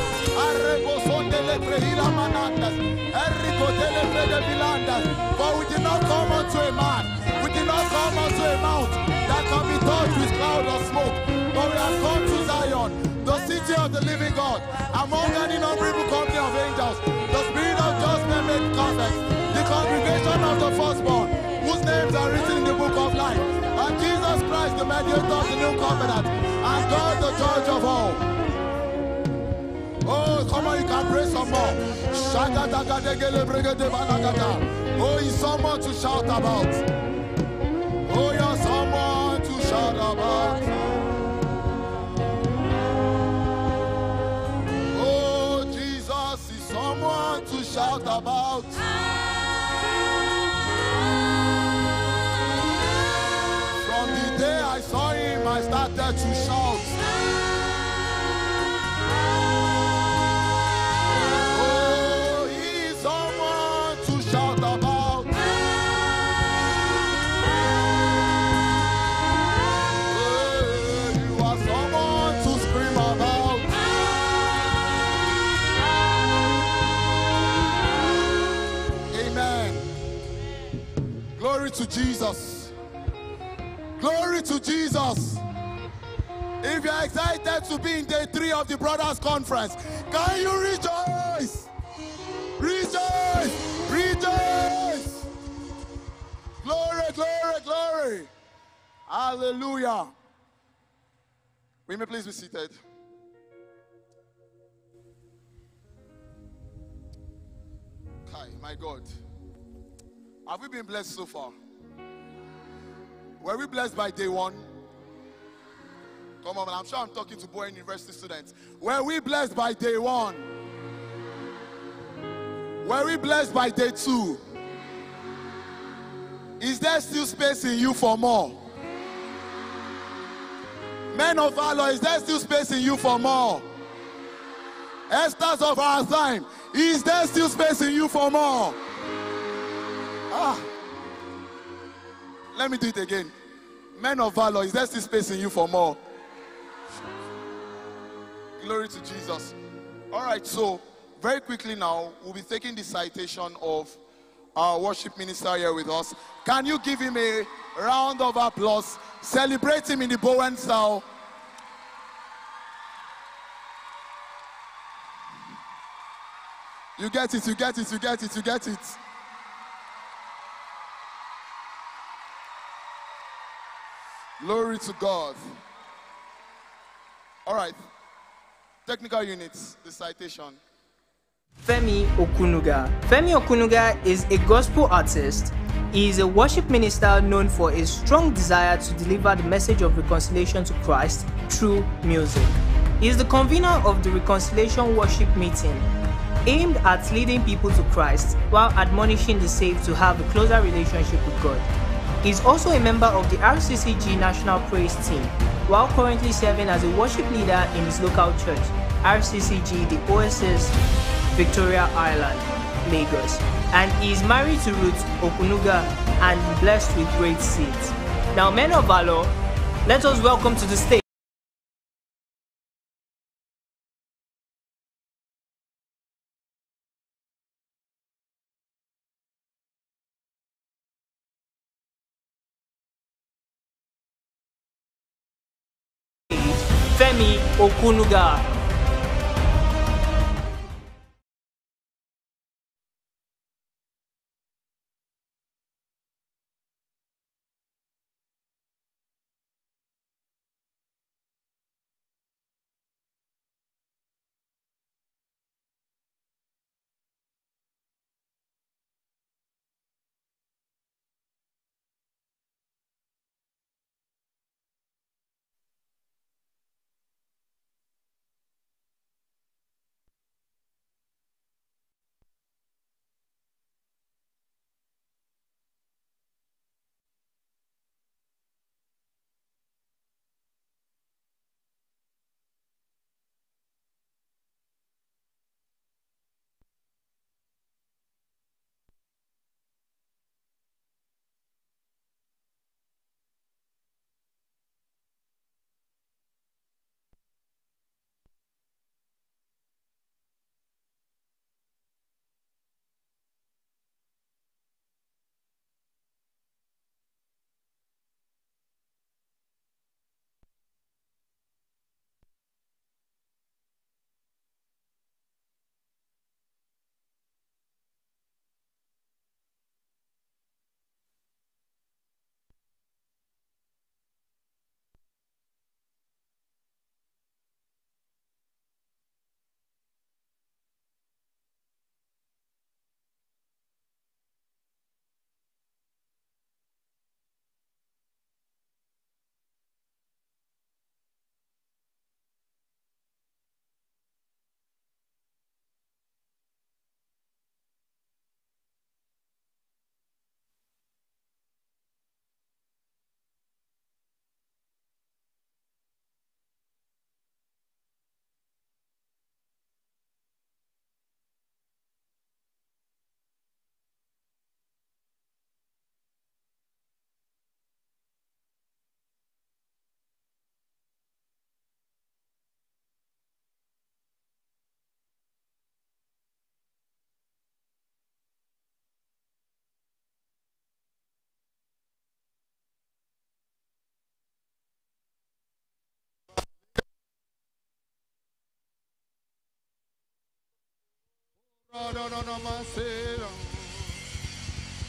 For we did not come unto a man, we did not come unto a mount that can be touched with cloud or smoke, but we have come to Zion, the city of the living God, among an innumerable company of angels, the spirit of just men made perfect, the congregation of the firstborn, whose names are written the mediator of the new covenant, and God, the judge of all. Oh, come on, you can pray some more. Oh, he's someone to shout about. Oh, you're someone to shout about. Jesus. Glory to Jesus. If you're excited to be in day three of the Brothers Conference, can you rejoice? Rejoice! Rejoice! Glory, glory, glory! Hallelujah! We may please be seated. Kai, my God. Have we been blessed so far? Were we blessed by day one? Come on, man. I'm sure I'm talking to Bowen University students. Were we blessed by day one? Were we blessed by day two? Is there still space in you for more? Men of valor, is there still space in you for more? Esters of our time, is there still space in you for more? Ah. Let me do it again. Men of valor, is there still space in you for more? Glory to Jesus. All right, so very quickly now, we'll be taking the citation of our worship minister here with us. Can you give him a round of applause? Celebrate him in the Bowen style. You get it, you get it, you get it, you get it. Glory to God. All right. Technical units, the citation. Femi Okunuga. Femi Okunuga is a gospel artist. He is a worship minister known for his strong desire to deliver the message of reconciliation to Christ through music. He is the convener of the Reconciliation Worship Meeting, aimed at leading people to Christ while admonishing the saved to have a closer relationship with God. He is also a member of the RCCG National Praise Team, while currently serving as a worship leader in his local church, RCCG the OSS Victoria Island, Lagos. And is married to Ruth Okunuga and blessed with great seeds. Now, men of valor, let us welcome to the stage. Femi Okunuga.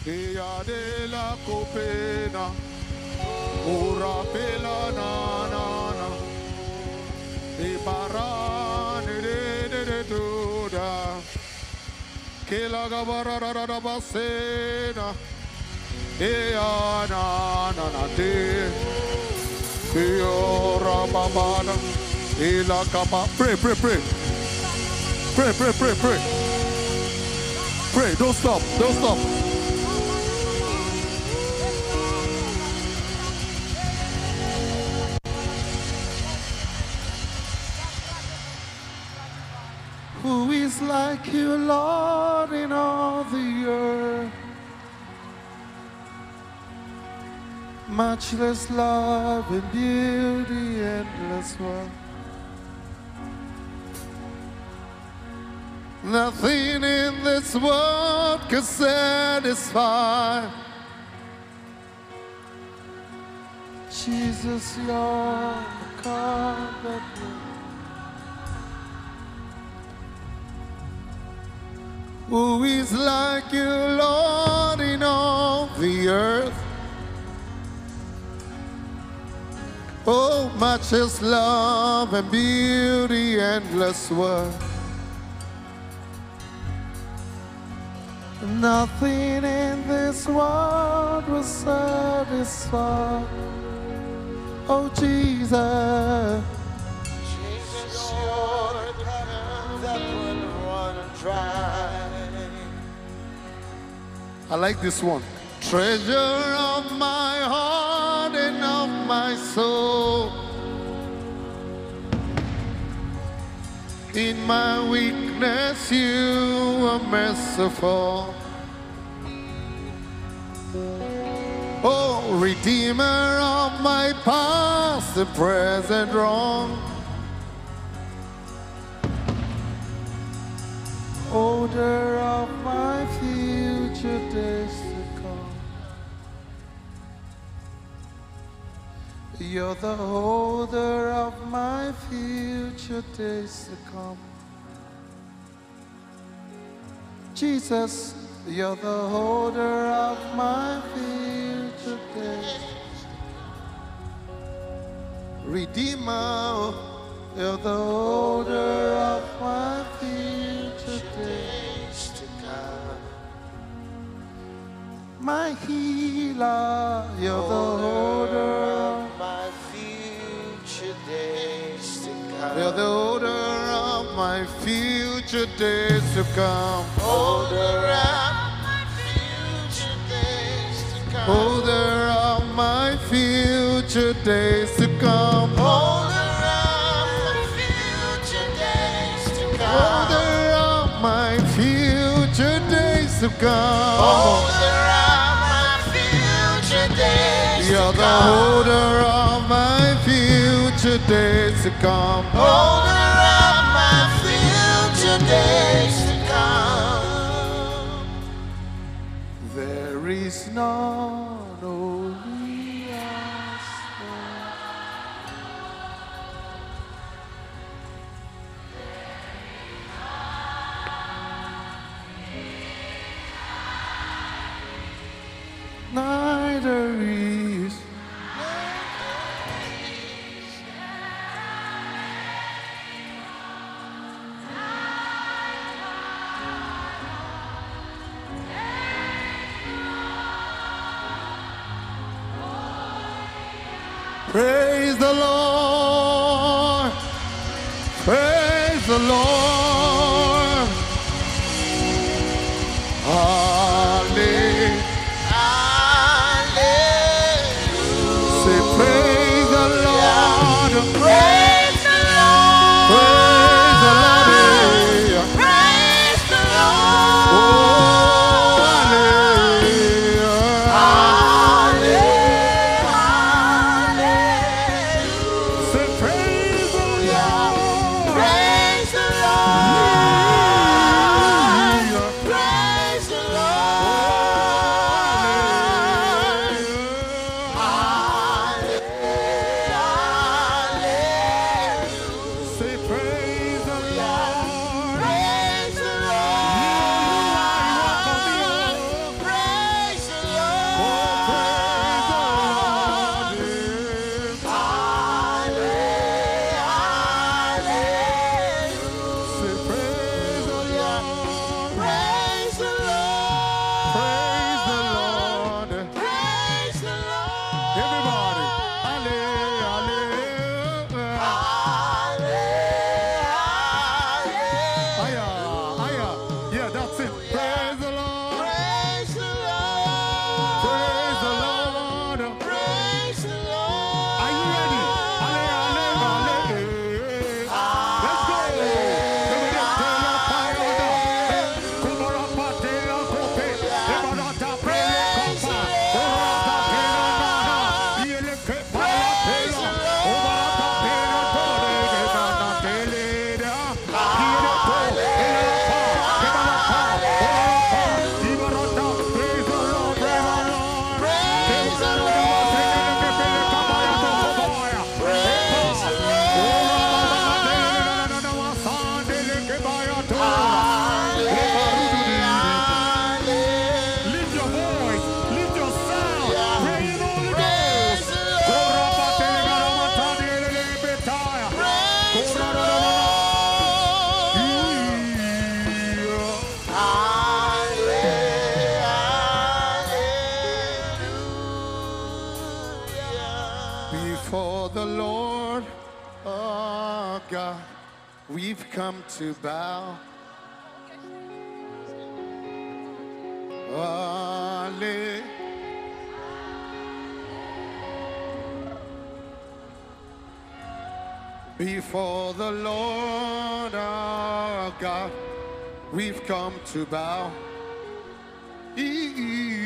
Ea de oh. la copena, ora pela na na na, e parane de de de tuda, que la gabara ra ra ra basena, ea na. Na na te, e ora babana, e la capa, pray, pray, pray, pray, pray, pray, pray. Pray, don't stop, don't stop. Who is like you, Lord, in all the earth? Matchless love and beauty, endless world. Nothing in this world can satisfy. Jesus, you're the carpet. Who is like you, Lord, in all the earth? Oh, matchless love and beauty, endless worth. Nothing in this world will satisfy. Oh, Jesus. Jesus, you're the cup that will run dry. I like this one. Treasure of my heart and of my soul. In my weakness, you are merciful. Oh, Redeemer of my past and present wrong. Odor of my future days You're the holder of my future days to come. Jesus, you're the holder of my future days. Redeemer, you're the holder of my future days to come. My healer, you're the holder You're the holder of my future days to come. Holder of my future days to come. Holder of my future days to come. Holder of my future days to come. Holder of my future days to come. Holder of my future days You're the come. holder of future days to come. Holder of my future days to come. There is none as thou. Neither is Praise the Lord. To bow. Yeah.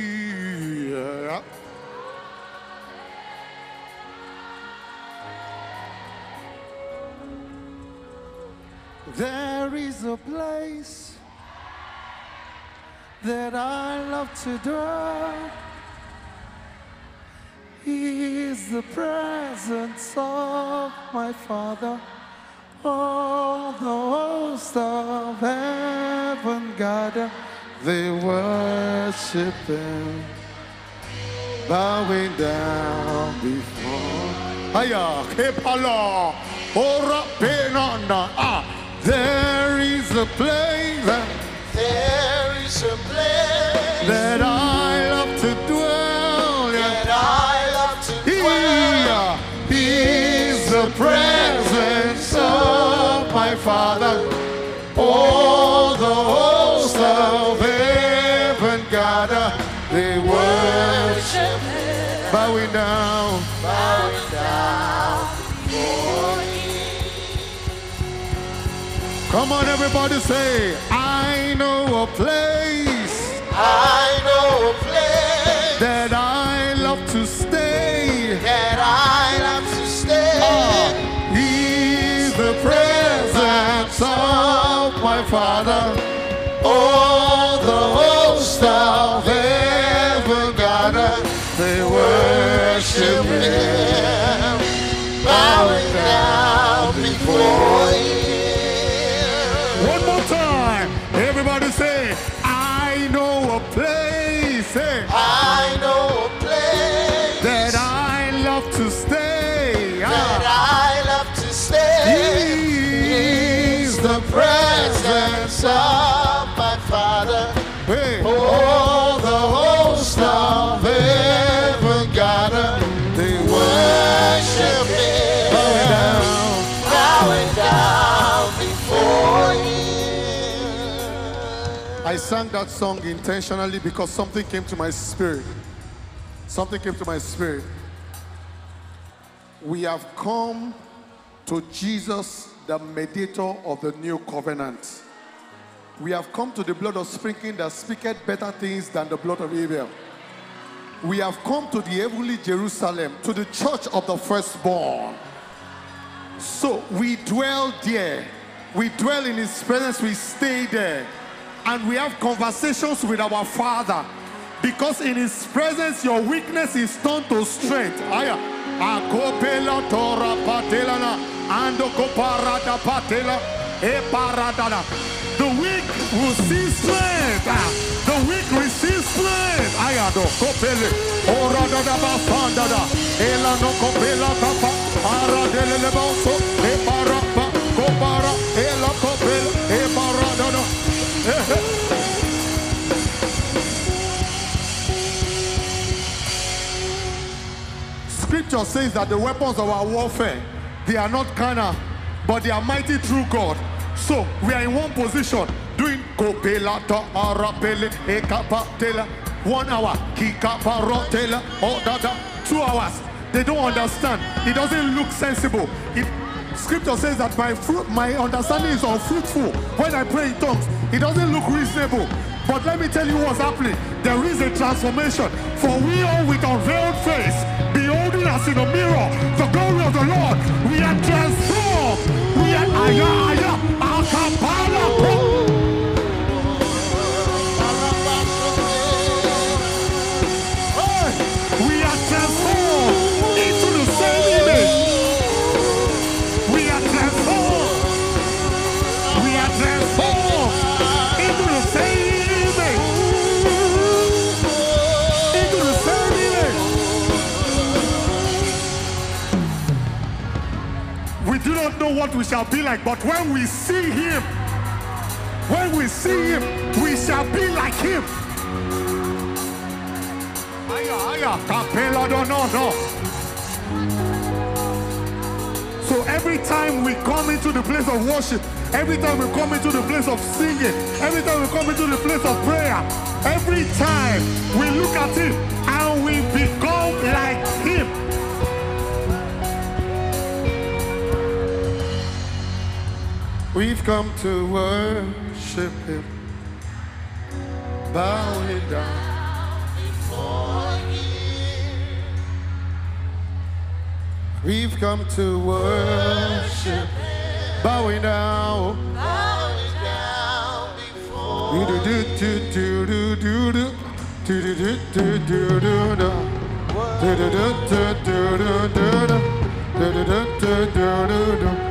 There is a place that I love to dwell. Is the presence of my Father. All the hosts of heaven gather, they worship Him, bowing down before. Aya, kepala, ora penana. Ah, there is a place that There is a place that I love to dwell. that. I love to dwell. Here is the presence of my Father. All down. Bowing down before. Come on, everybody, say, I know a place I know a place that I love to stay. that I love to stay. Uh, he's the presence of my Father. All worship Him, bowing down before Him. One more time. Everybody say, I know a place I know a place that I love to stay. that Ah, I love to stay. He's the presence of I sang that song intentionally because something came to my spirit. Something came to my spirit. We have come to Jesus, the mediator of the new covenant. We have come to the blood of sprinkling that speaketh better things than the blood of Abel. We have come to the heavenly Jerusalem, to the church of the firstborn. So we dwell there. We dwell in His presence. We stay there. And we have conversations with our Father. Because in His presence, your weakness is turned to strength. Aya. Patelana. Paradana. The weak will see strength. Ah, The weak strength. Bafanda da. Ela no Scripture says that the weapons of our warfare, they are not carnal, but they are mighty through God. So we are in one position doing one hour odada oh, two hours. They don't understand. It doesn't look sensible. It, scripture says that my fruit, my understanding is unfruitful. When I pray in tongues, it doesn't look reasonable. But let me tell you what's happening. There is a transformation. For we all with unveiled face, beholding as in a mirror the glory of the Lord, we are transformed. We are aya aya akapala what we shall be like, but when we see him, when we see him, we shall be like him. No. So every time we come into the place of worship, every time we come into the place of singing, every time we come into the place of prayer, every time we look at him and we become like him. We've come to worship Him, bowing down before Him. We've come to worship, Him, down, bowing down before Him. Do do do do do do do do do do do do do. Do do do do do do do do do do do do do.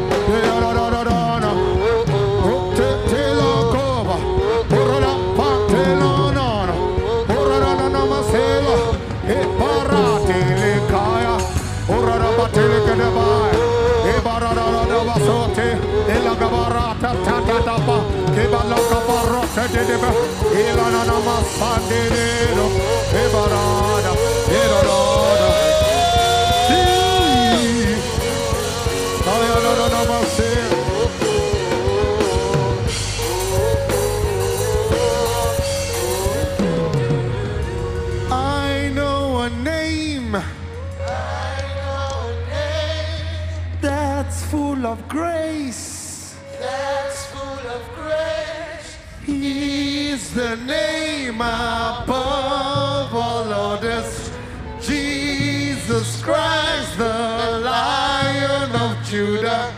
Ilanana Masandero, Ebaran. the name above all others, Jesus Christ, the Lion of Judah.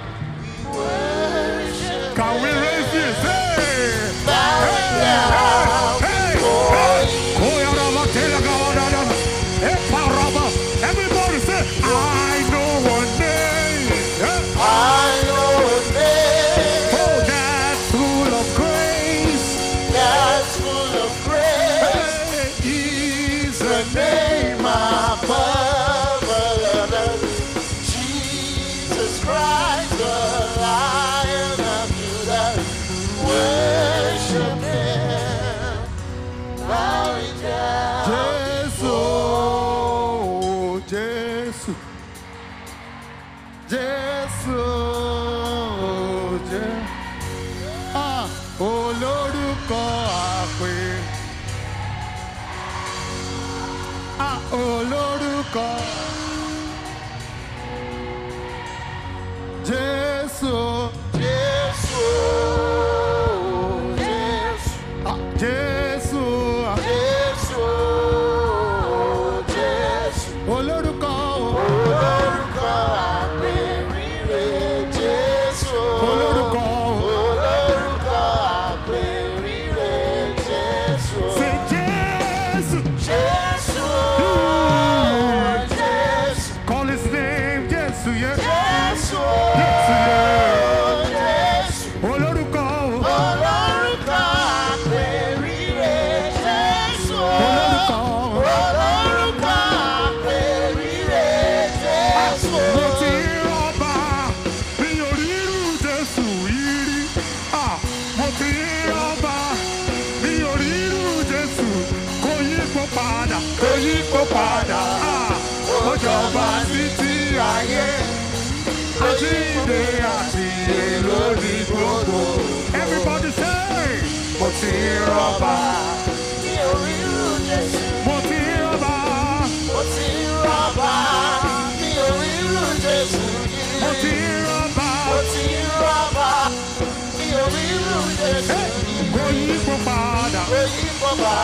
padà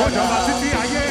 ó jọba títí ayé.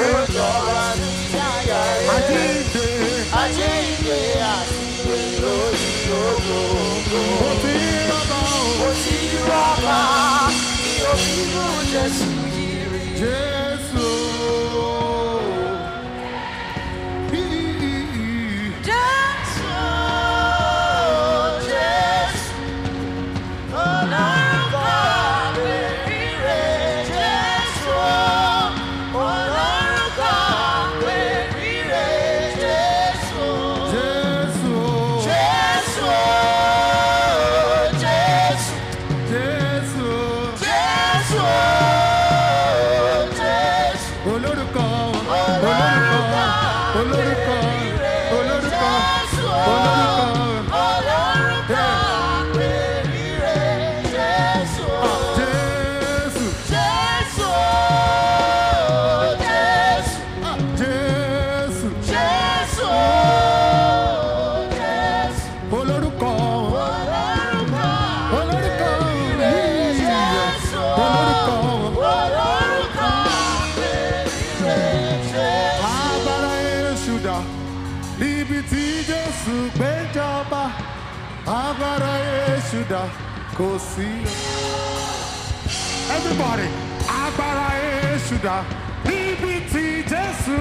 Dá. Níbi tí Jésù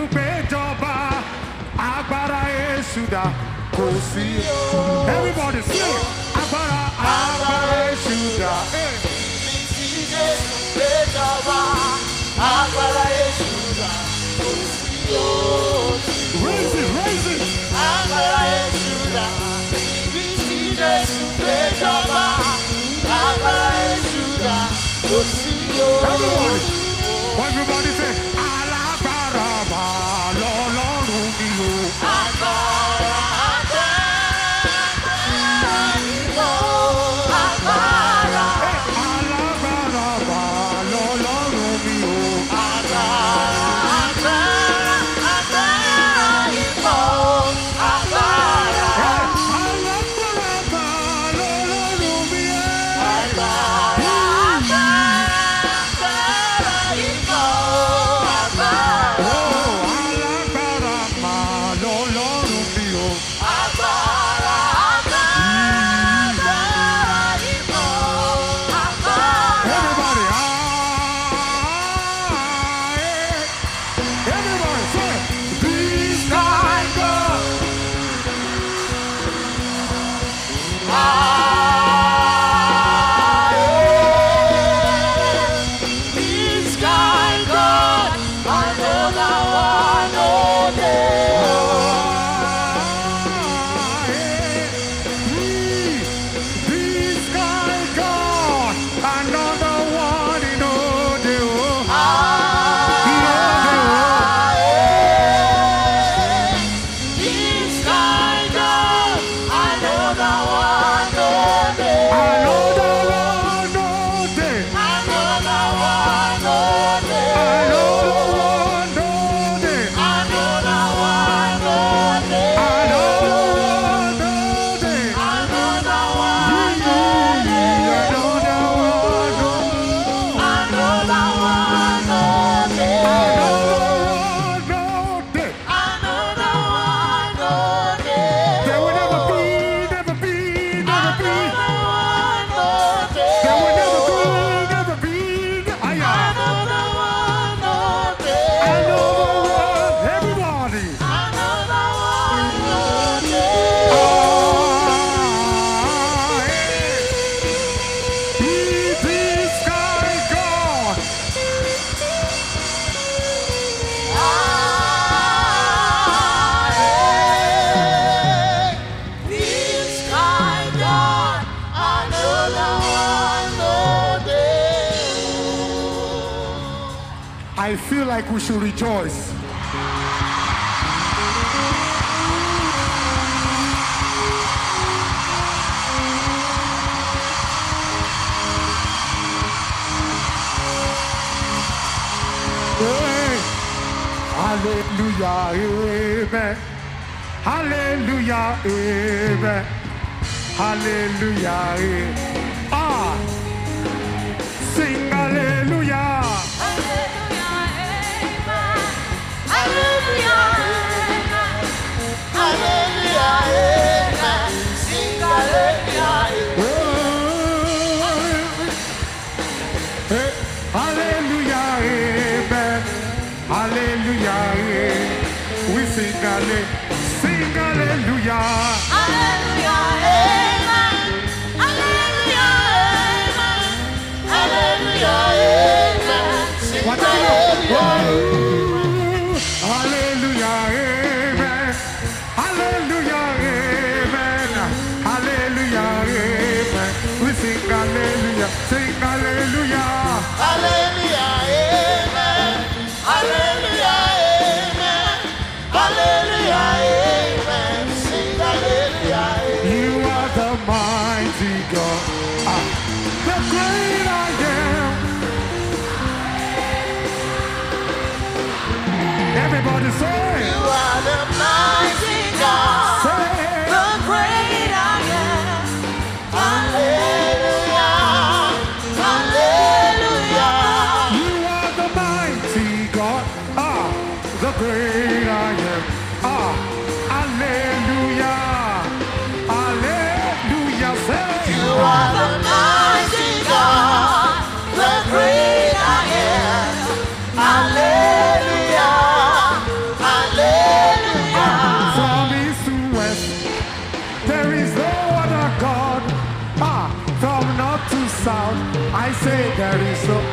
agbára Yéṣu dá. Kò sí. Everybody, sing. Agbára, agbára Yéṣu dá. Hey. Raise it, raise it. Everybody, everybody amen. Hallelujah, amen. Hallelujah, amen. Ah, sing hallelujah. Hallelujah, amen. Hallelujah, amen. Sing hallelujah. Sing hallelujah. There is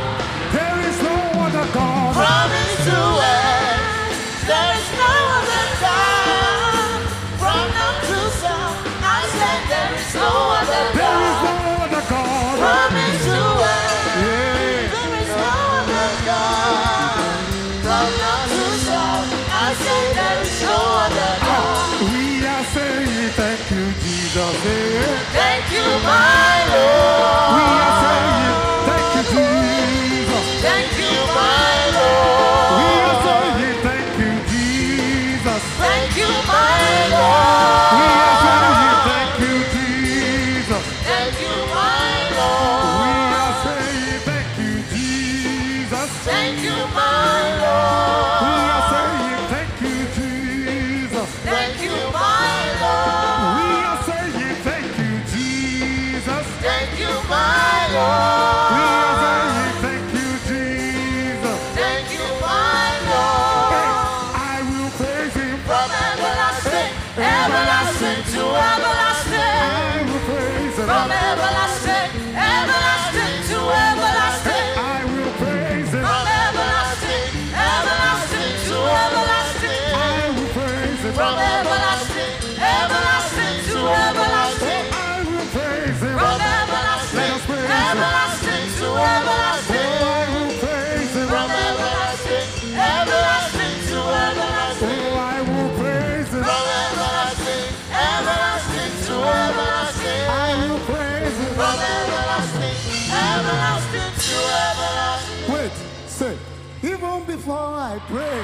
before I pray,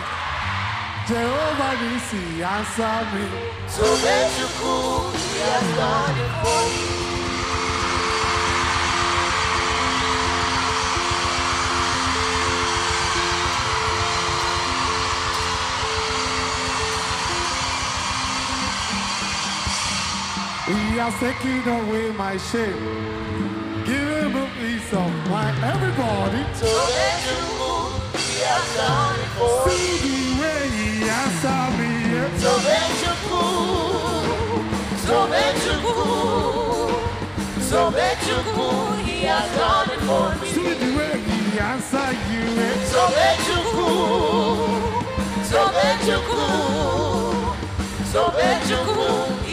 Jehovah Nissi answer me. So that you could, he has done it for you. He has taken away my shame. Give me peace of mind. Everybody, So that you could, he has done it for you. see the way he answer me. So that you could, so that you could, so that you could, he has done it for me. See the way he answer you. So that you could, so that you could, so that you he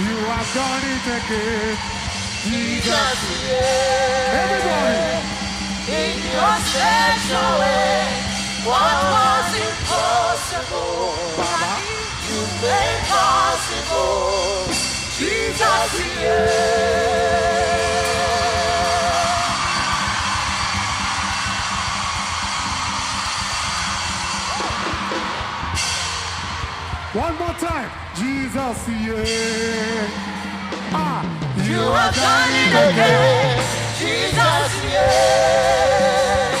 You have done it again. Jesus, yeah. everybody. In your special way, what was impossible, you made possible. Jesus, yeah. One more time. Jesus, yeah. Ah, You have done it again, Jesus, yeah.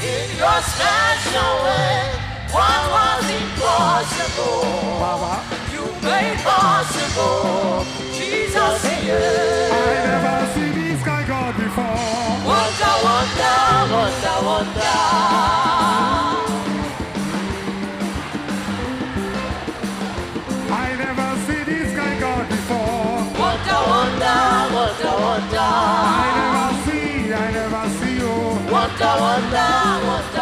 In your special way, what was impossible, Baba. you made possible, Jesus, yeah. I never see this guy God before. Wonder, wonder, wonder, wonder. Wonder, wonder,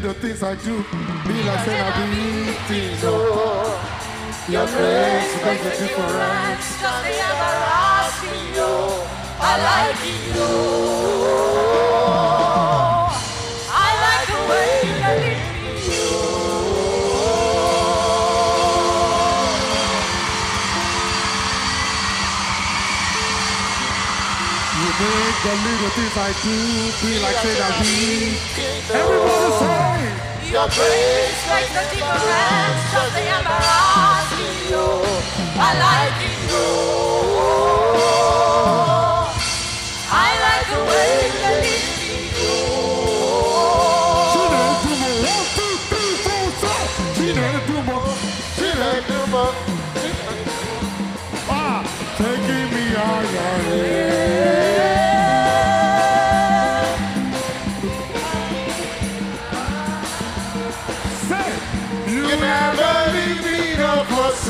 make the things I do be like saying I big things. Oh. Your grace makes a difference. Just the everlasting you. I like you. I like the way you. You make the little things I do feel like say that we. Everybody say. Your grace makes a difference. Just the everlasting you. I like you. I like the way you lead me. Ah, taking me higher. Say,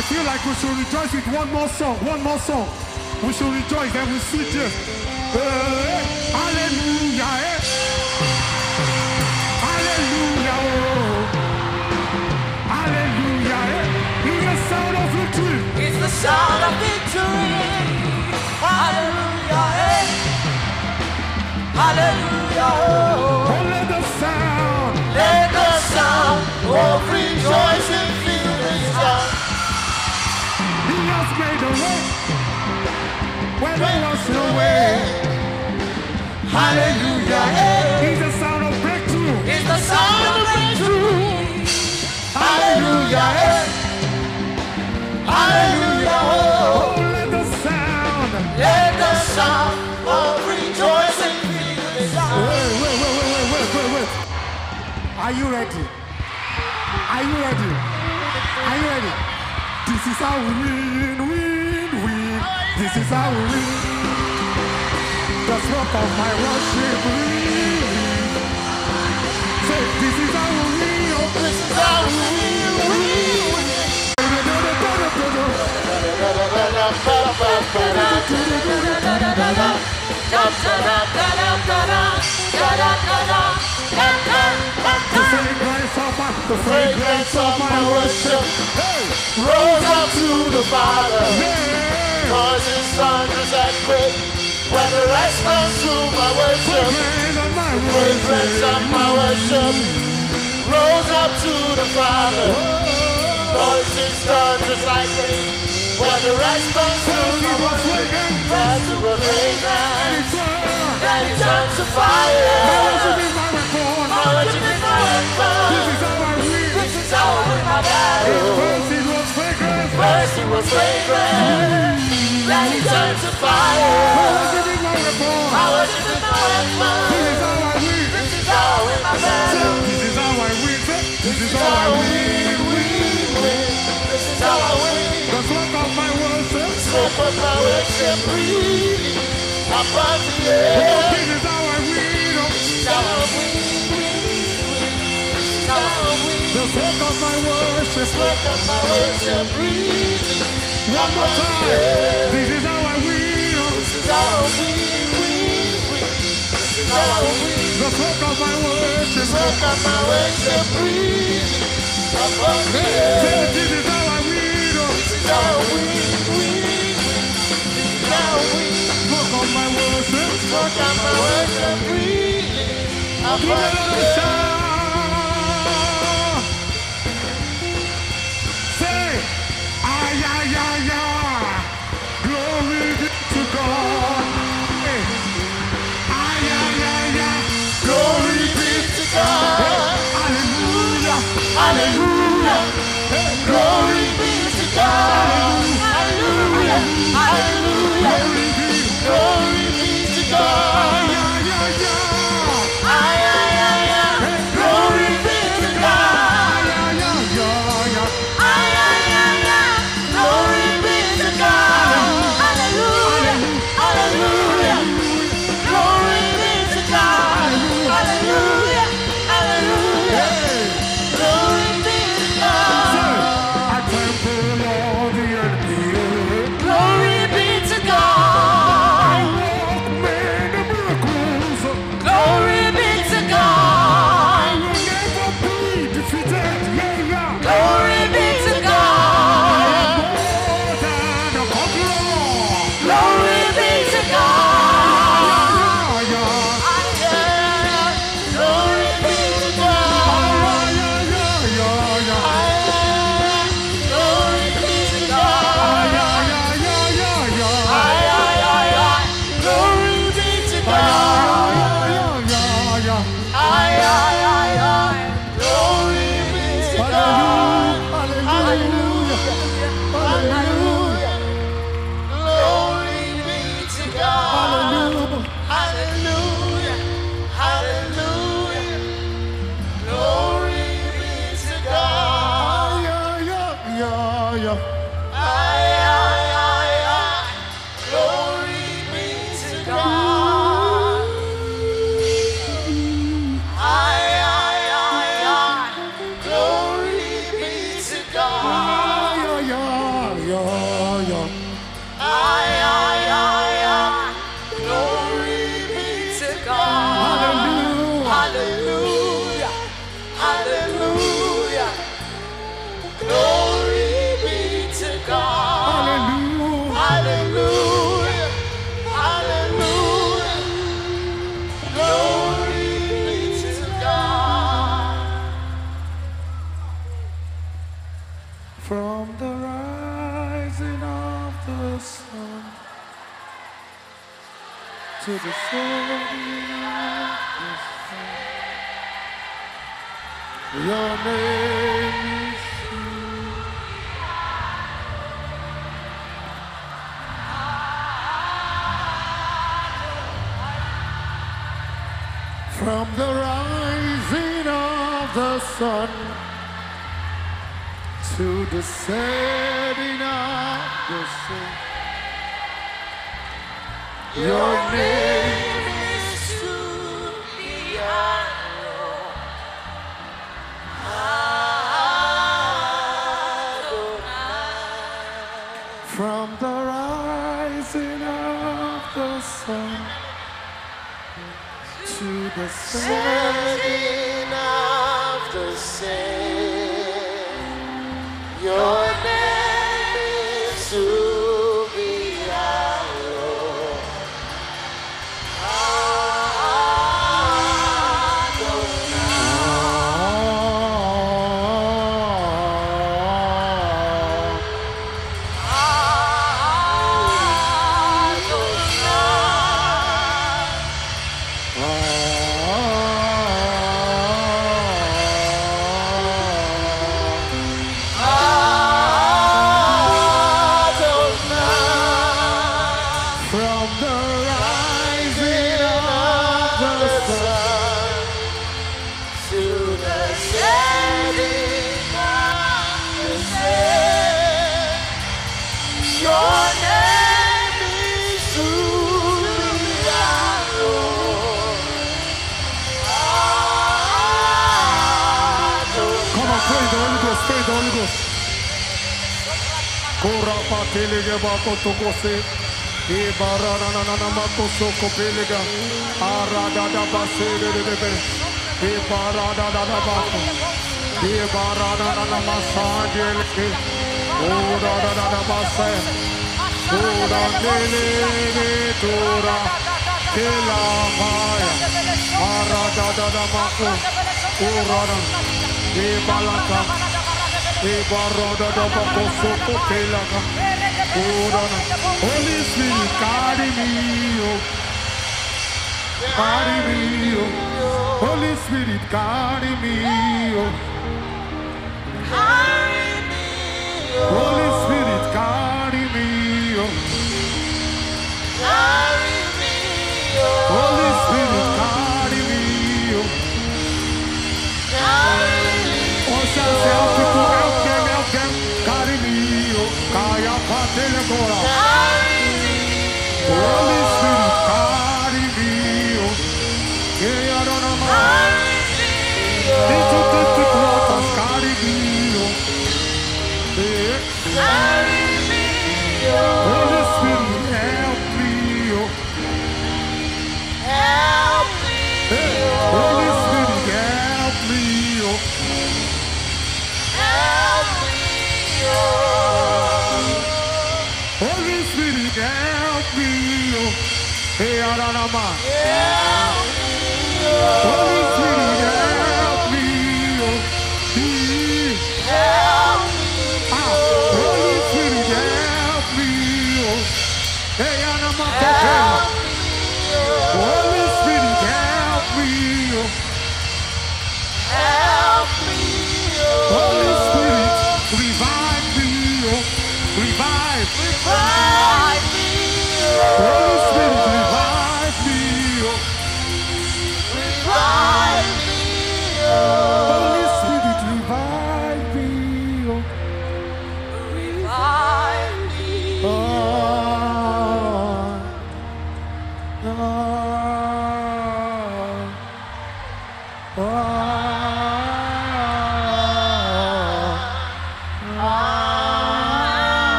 I feel like we should rejoice with one more song. One more song. We should rejoice and we sing just. eh, hallelujah. eh. Hallelujah. oh. Hallelujah. eh. In the sound of victory. It's the sound of victory. Hallelujah. eh. Hallelujah. oh. Oh, let the sound. Let the sound of rejoicing made a way where there was no way. Hallelujah. He's the sound of breakthrough. It's the sound of victory. Hallelujah. Hallelujah. oh. Let the sound. Let the sound of rejoicing fill this house. Wait, wait, wait, wait, wait, wait, wait, wait. Are you ready? Are you ready? Are you ready? This is how we win, win, win. This is how we win. The smoke of my worship win. This is how we win. Oh, This is how we win. The fragrance of my, the fragrance of my worship. Hey, Rose up to the Father, yeah. cause his thunders that quick. When the rest comes through my worship, Fragrance of my fragrance of my worship. Rose up to the Father, cause his thunders like quick. When the rest comes through my worship, that's the fragrance that he turns to fire. My worship is my weapon. This is I win my battle. First it was fragrant, then it turned to fire. My worship is my weapon. This is how I win my battle. This is how I win, win, win. This is I win. Smoke of my worship breathing upon the air. This is I win, win, win. This is how I win. The smoke of my worship. Smoke of my worship breathing One more upon the time. air. This is how I win. This is how I win, win, win. This is how I win. The smoke of my worship. Smoke of my worship breathing upon the Say, air. This is how I win. This is how I win, win, win. This is how I win. Smoke of my worship. Smoke of my worship breathing Give upon it Hallelujah. Bye. Your name is From the rising of the sun to the setting of the sun. Your name sun to the setting. Of the same. Patelege bako tokose. Ibara na na na mako soko pelega. Arada da base de de de de. Ibara da da da bako. Ibara na na na masanje leke. Ora da da da base. Ora nele ne tora. Kela da da mako. Ora da. Ibalaka. Ibaroda da bako soko pelaga. Na. Holy Spirit, carry me, oh. Carry me, oh. Holy Spirit, carry me, oh. Holy Spirit, carry me, oh. Holy Spirit, carry me, oh. Oh, says help people, help them, help Kaya patele gora. Holy Spirit, carry me, oh. Yeah, I don't know, man. Little bit waters, carry me, oh. Hey, I don't know, man. Holy Spirit, help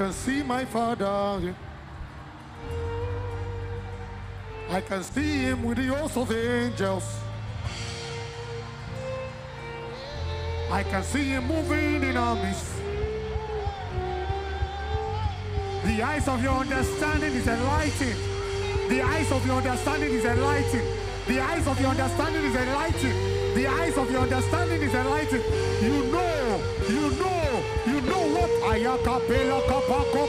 can see my father. I can see him with the host of angels. I can see him moving in our midst. The eyes of your understanding is enlightened. The eyes of your understanding is enlightened. The eyes of your understanding is enlightened. The eyes of your understanding is enlightened. You know, you know, you know what ayakapela kapako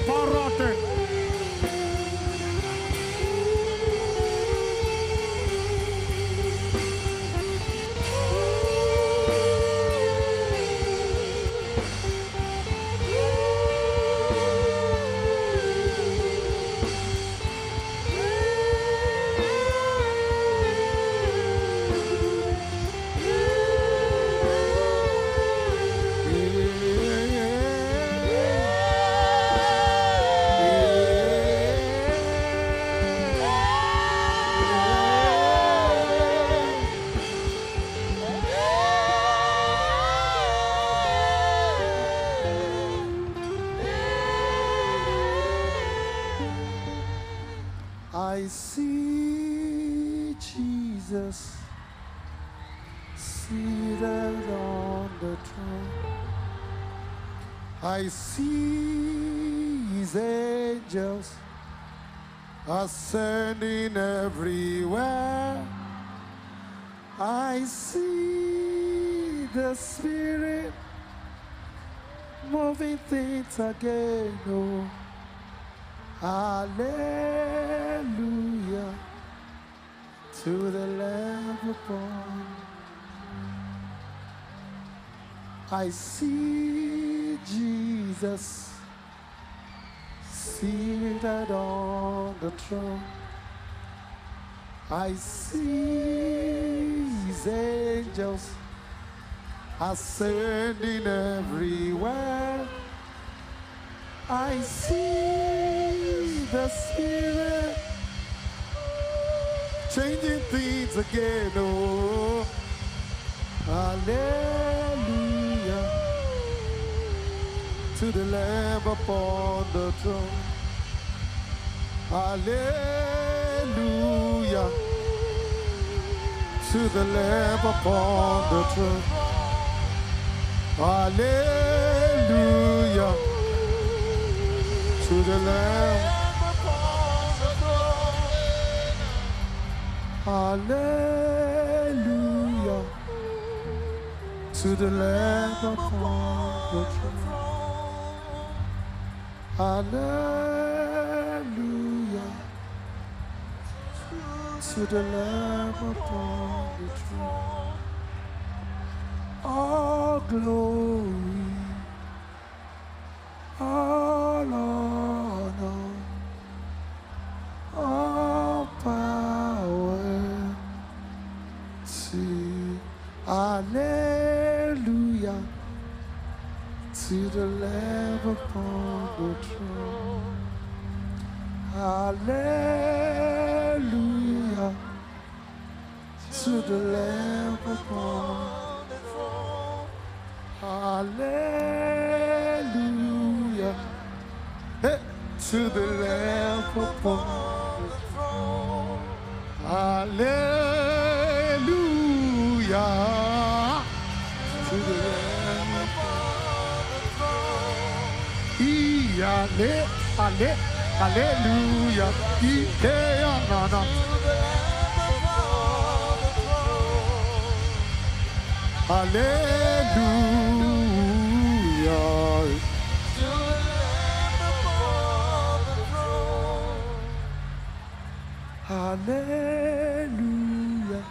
I see the Spirit moving things again. Oh. Hallelujah to the Lamb upon. I see Jesus seated on the throne. I see angels ascending everywhere. I see the Spirit changing things again. Oh, hallelujah to the Lamb upon the throne. Hallelujah to the Lamb upon the throne. Hallelujah to the Lamb. Hallelujah to the Lamb upon the throne. Hallelujah to the Lamb upon the throne. All glory, all honor, all power to Hallelujah to the Lamb upon the throne. Hallelujah the Lamb upon the throne. Hallelujah hey, to the Lamb upon the throne. Hallelujah to the Lamb upon the throne. Ale, ale, hallelujah. Ikea na na. Hallelujah. Hallelujah.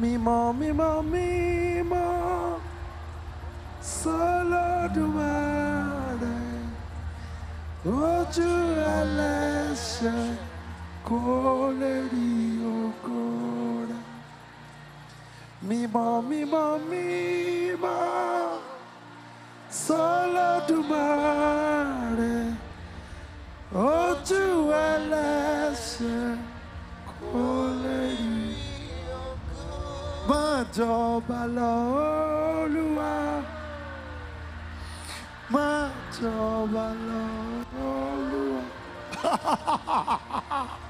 Mimo, mimo, mimo, solo ẹlẹ́ṣẹ̀ kò lè rí ògo rẹ̀. Mimo, mimo, mimo, solo domare, ojú ẹlẹ́ṣẹ̀ kò lè rí máa jọba lọ olúwa máa jọba lọ olúwa máa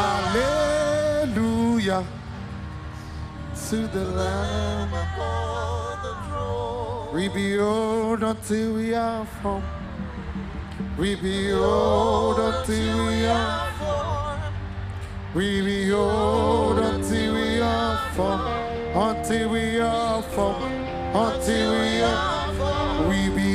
Hallelujah to the Lamb. We behold until we are from. We behold until we are from. We behold until we are from. Until we are from. Until we are from. We behold.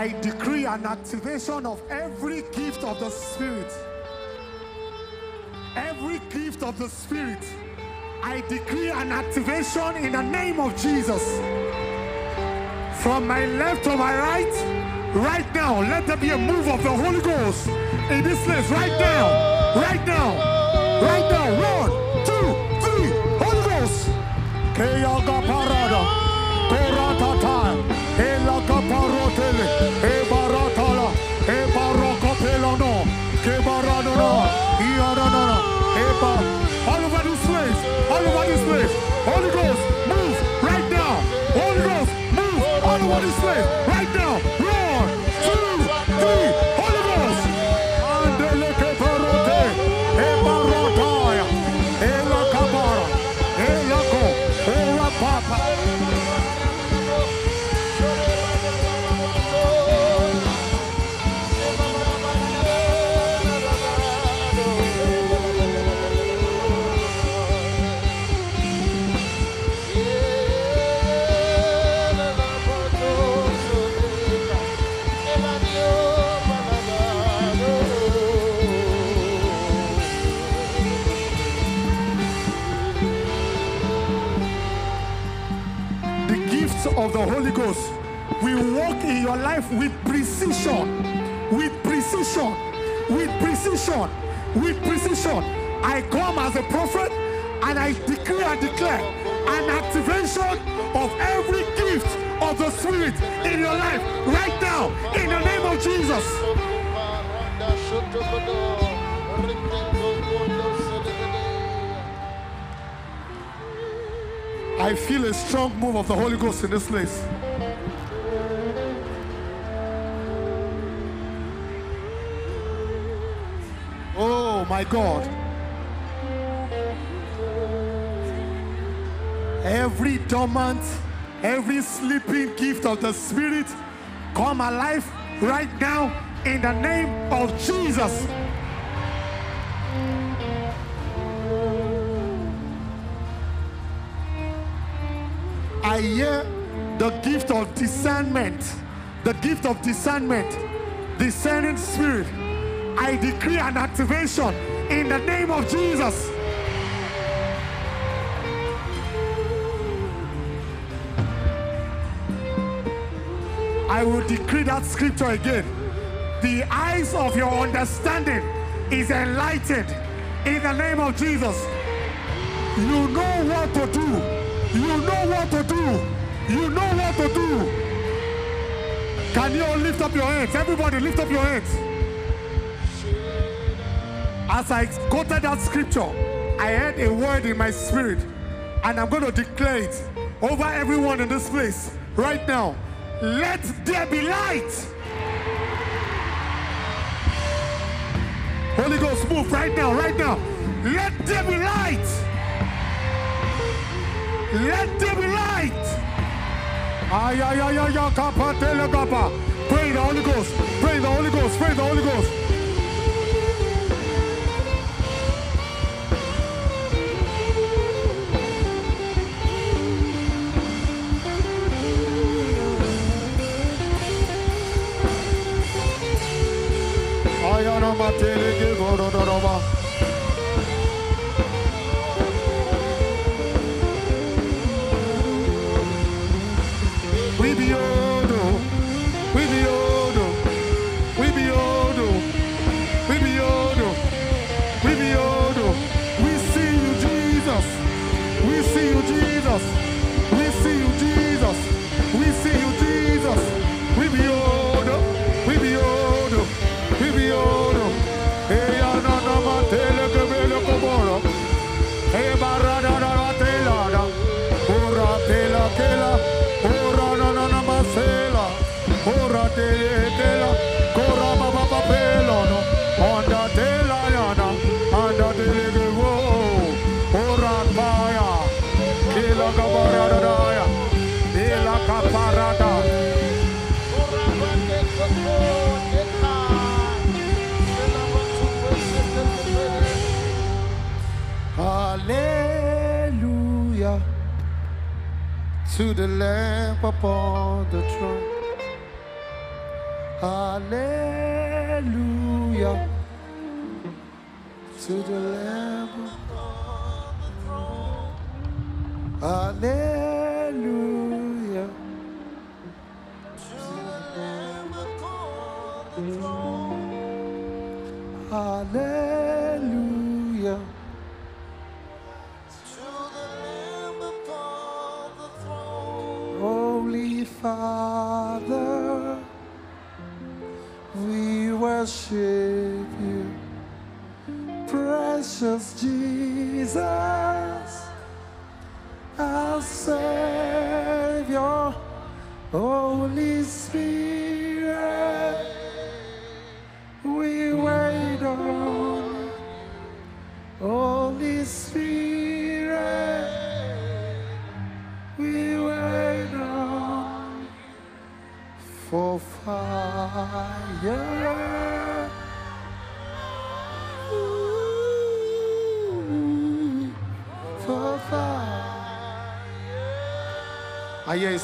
I decree an activation of every gift of the Spirit. Every gift of the Spirit. I decree an activation in the name of Jesus. From my left to my right, right now, let there be a move of the Holy Ghost in this place, right now, right now, right now. One, two, three, Holy Ghost. Parotele, e baratala, e barakopelano, ke baradona, iaranana, e ba. All over this place, all. Holy Ghost, move right now. Holy Ghost, move all over right now. Walk in your life with precision, with precision, with precision, with precision. I come as a prophet and I declare and declare an activation of every gift of the Spirit in your life right now in the name of Jesus. I feel a strong move of the Holy Ghost in this place. God. Every dormant, every sleeping gift of the Spirit come alive right now in the name of Jesus. I hear the gift of discernment, the gift of discernment, discerning spirit. I decree an activation in the name of Jesus. I will decree that scripture again. The eyes of your understanding is enlightened in the name of Jesus. You know what to do. You know what to do. You know what to do. Can you all lift up your hands? Everybody, lift up your hands. As I quoted that scripture, I heard a word in my spirit, and I'm going to declare it over everyone in this place. right now. Let there be light. Holy Ghost, move right now, right now. Let there be light. Let there be light. Ay, ay, ay, ay, ay. Pray the Holy Ghost. Pray the Holy Ghost. Pray the Holy Ghost. tele ke gorororoba to the Lamb upon the throne. Hallelujah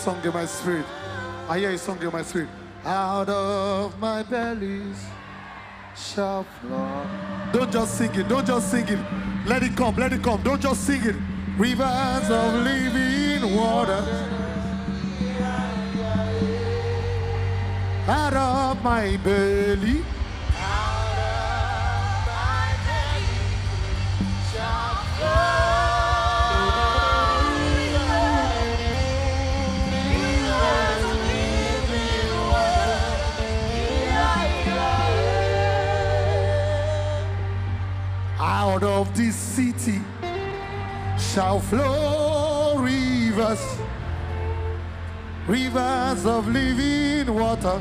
song in my spirit. I hear a song in my spirit. Out of my bellies shall flow. Don't just sing it. Don't just sing it. Let it come. Let it come. Don't just sing it. Rivers of living water. Out of my belly. Out of this city shall flow rivers, rivers of living water.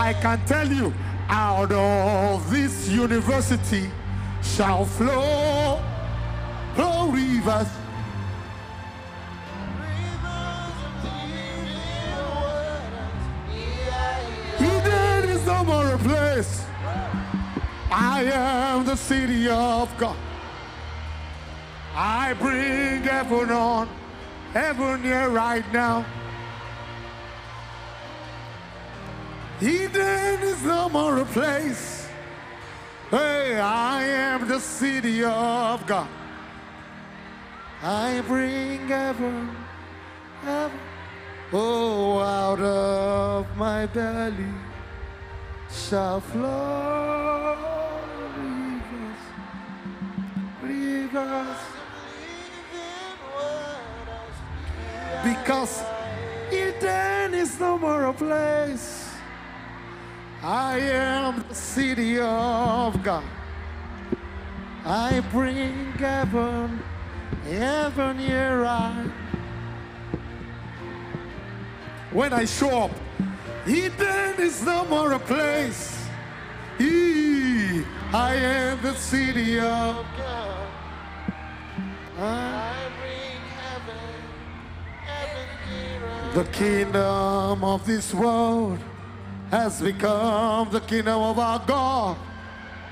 I can tell you, out of this university shall flow, flow rivers. Eden is no more a place. I am the city of God. I bring heaven on, heaven here right now. Eden is no more a place. Hey, I am the city of God. I bring heaven, heaven. Oh, out of my belly shall flow rivers, rivers. Because Eden is no more a place. I am the city of God. I bring heaven, ever nearer. When I show up, Eden is no more a place. E, I am the city of God. I bring heaven, heaven. The kingdom of this world has become the kingdom of our God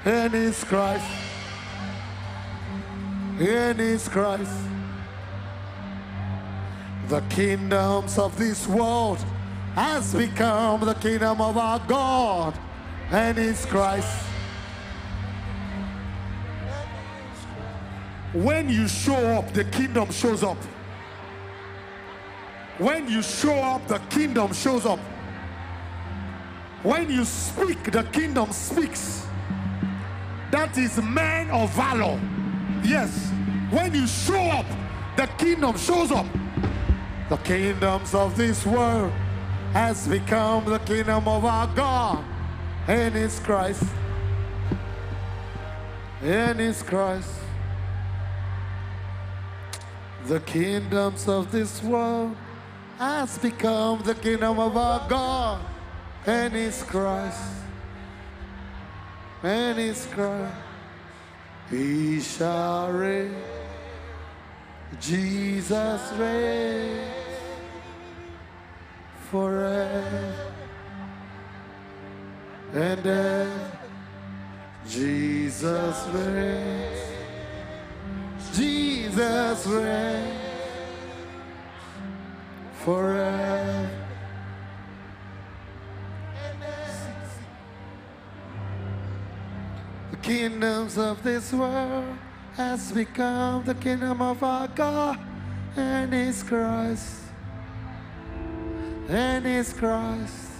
and His Christ. In His Christ. The kingdoms of this world has become the kingdom of our God and His Christ. When you show up, the kingdom shows up. When you show up, the kingdom shows up. When you speak, the kingdom speaks. That is man of valor. Yes. When you show up, the kingdom shows up. The kingdoms of this world has become the kingdom of our God and His Christ. And His Christ. The kingdoms of this world has become the kingdom of our God and His Christ. And His Christ. He shall reign. Jesus reigns forever and ever. Jesus reigns. Jesus reigns forever. The kingdoms of this world has become the kingdom of our God and His Christ. And His Christ.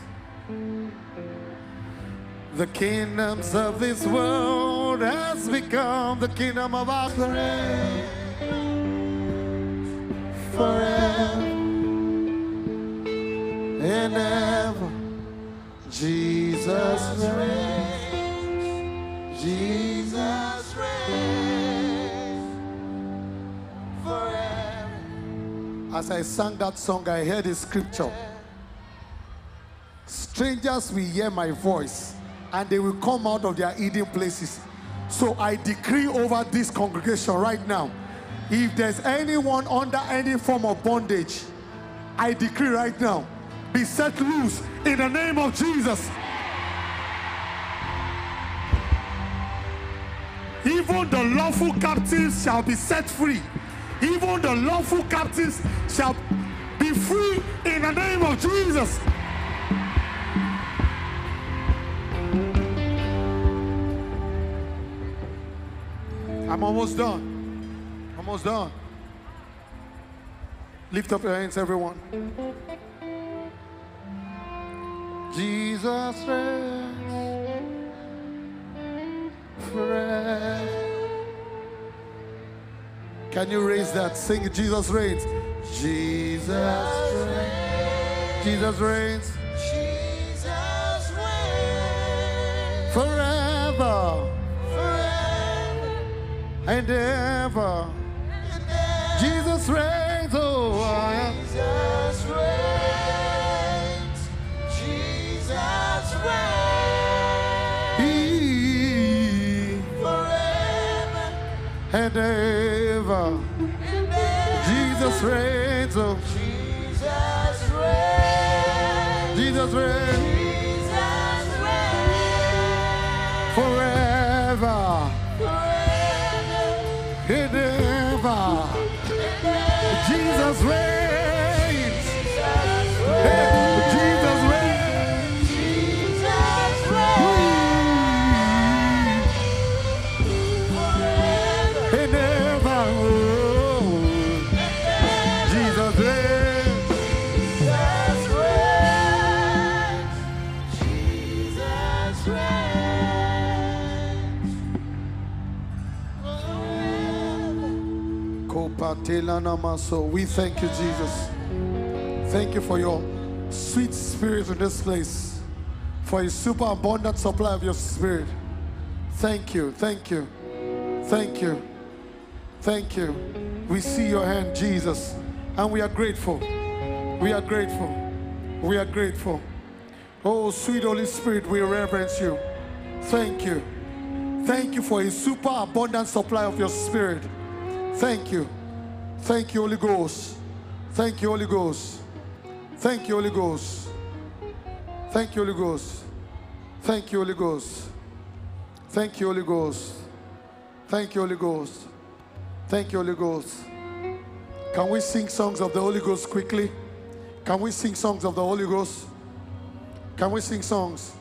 The kingdoms of this world has become the kingdom of our God forever and ever. Jesus reigns. Jesus reigns forever. As I sang that song, I heard a scripture. Strangers will hear my voice and they will come out of their hidden places. So I decree over this congregation right now if there's anyone under any form of bondage, I decree right now be set loose in the name of Jesus. Even the lawful captives shall be set free. Even the lawful captives shall be free in the name of Jesus. I'm almost done. Almost done. Lift up your hands, everyone. Jesus reigns forever. Can you raise that? Sing Jesus reigns. Jesus reigns. Jesus reigns Jesus reigns forever forever and ever. and ever. Jesus reigns. Oh, Jesus reigns. Jesus reigns He forever and ever. and ever. Jesus reigns. Oh, Jesus reigns. Jesus reigns maso. We thank you, Jesus. Thank you for your sweet spirit in this place, for a super abundant supply of your spirit. Thank you, thank you, thank you, thank you. We see your hand, Jesus, and we are grateful. We are grateful. We are grateful. Oh, sweet Holy Spirit, we reverence you. Thank you. Thank you for a super abundant supply of your spirit. Thank you. Thank you, Holy Ghost. Thank you, Holy Ghost. Thank you, Holy Ghost. Thank you, Holy Ghost. Thank you, Holy Ghost. Thank you, Holy Ghost. Thank you, Holy Ghost. Thank you, Holy Ghost. Can we sing songs of the Holy Ghost quickly? Can we sing songs of the Holy Ghost? Can we sing songs?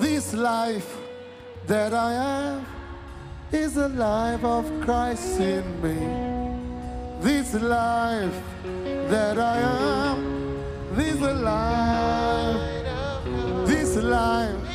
This life that I have is the life of Christ in me. This life that I am, this life, this life.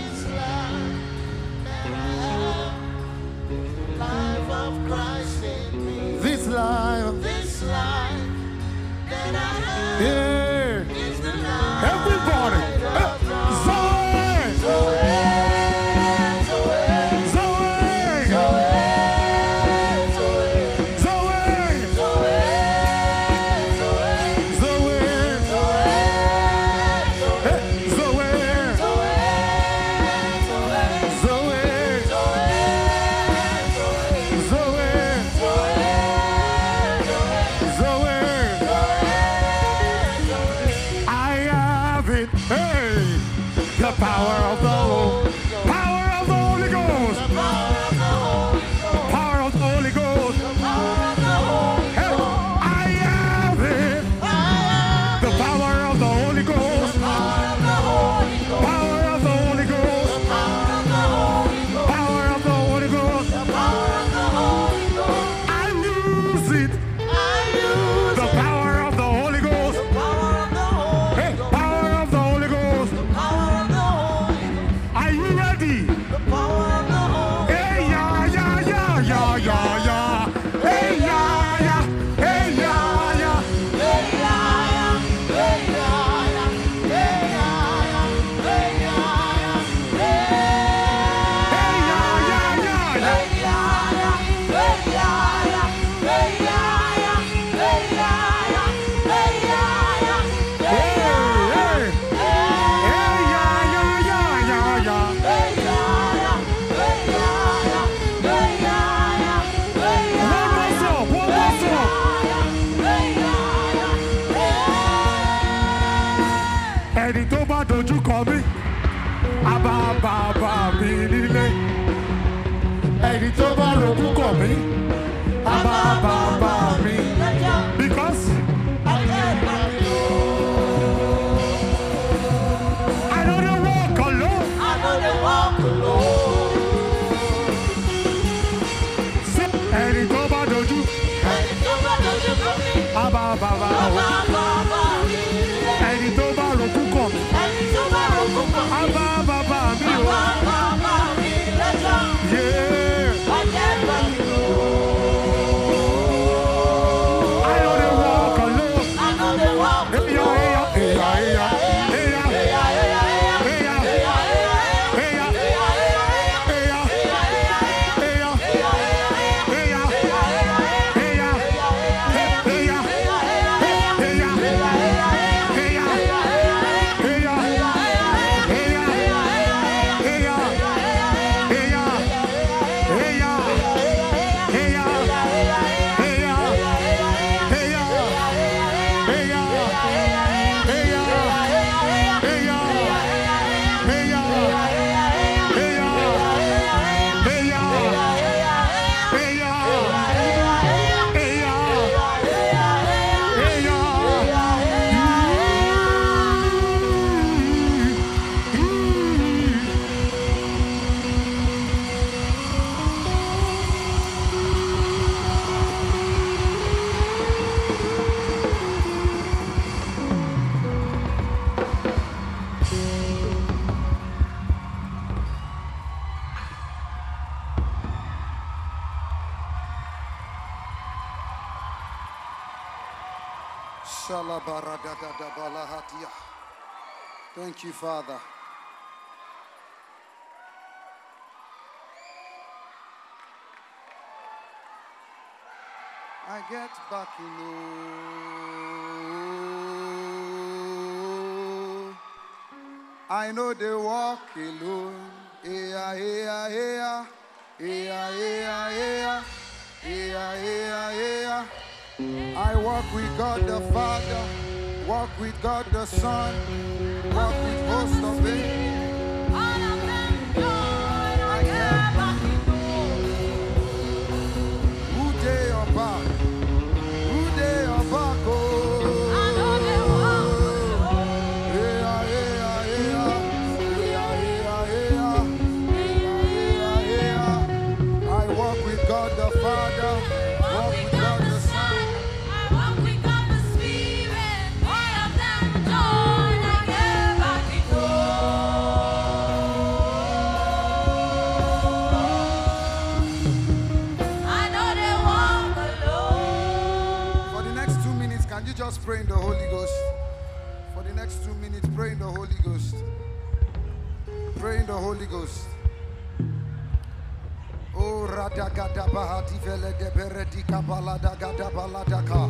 You, Father. I get back in you. I know they walk alone. Yeah, yeah, yeah. Yeah, yeah, yeah. Yeah, yeah, yeah. I walk with God the Father. Walk with God the Son, walk with most of it. the Holy Ghost. Oh, Radagada Bahati Vele de Beredi kabala, Gada Baladaka.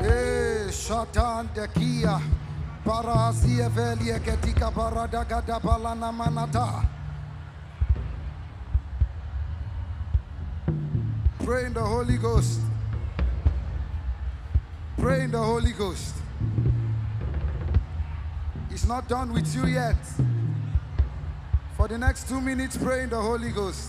Eh, Shatan de Kia. Parazie Velie Ketika Barada Gada Balana Manata. Pray in the Holy Ghost. Pray in the Holy Ghost. It's not done with you yet. For the next two minutes, pray in the Holy Ghost.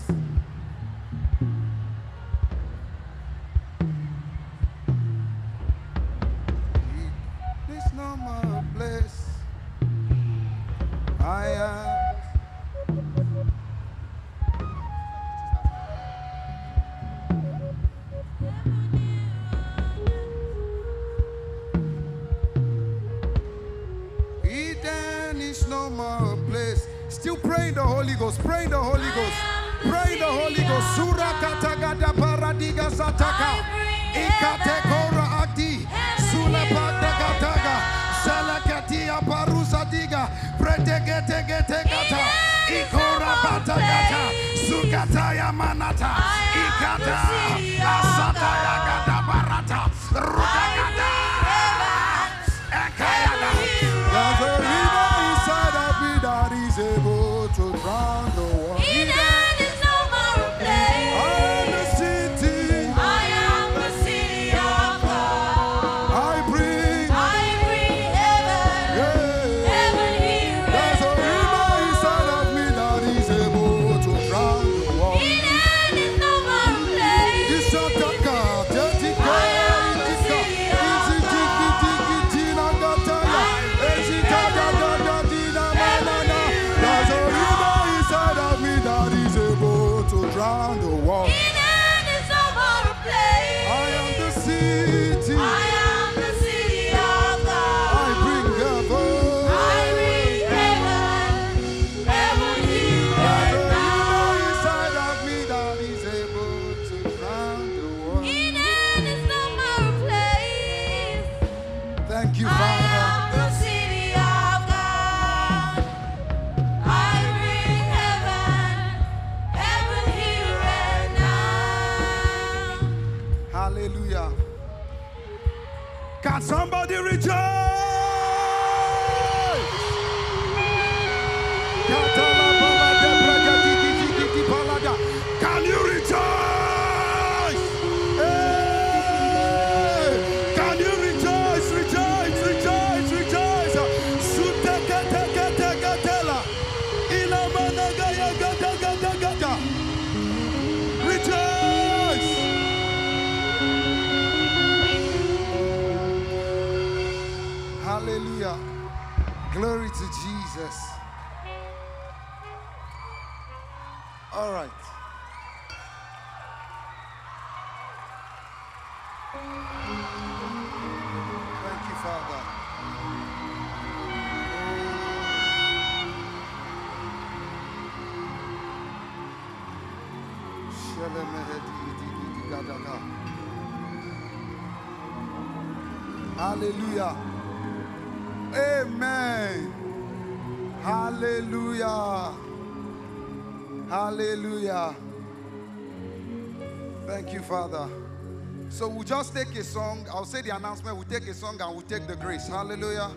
So we'll just take a song. I'll say the announcement. We'll take a song and we'll take the grace. Hallelujah.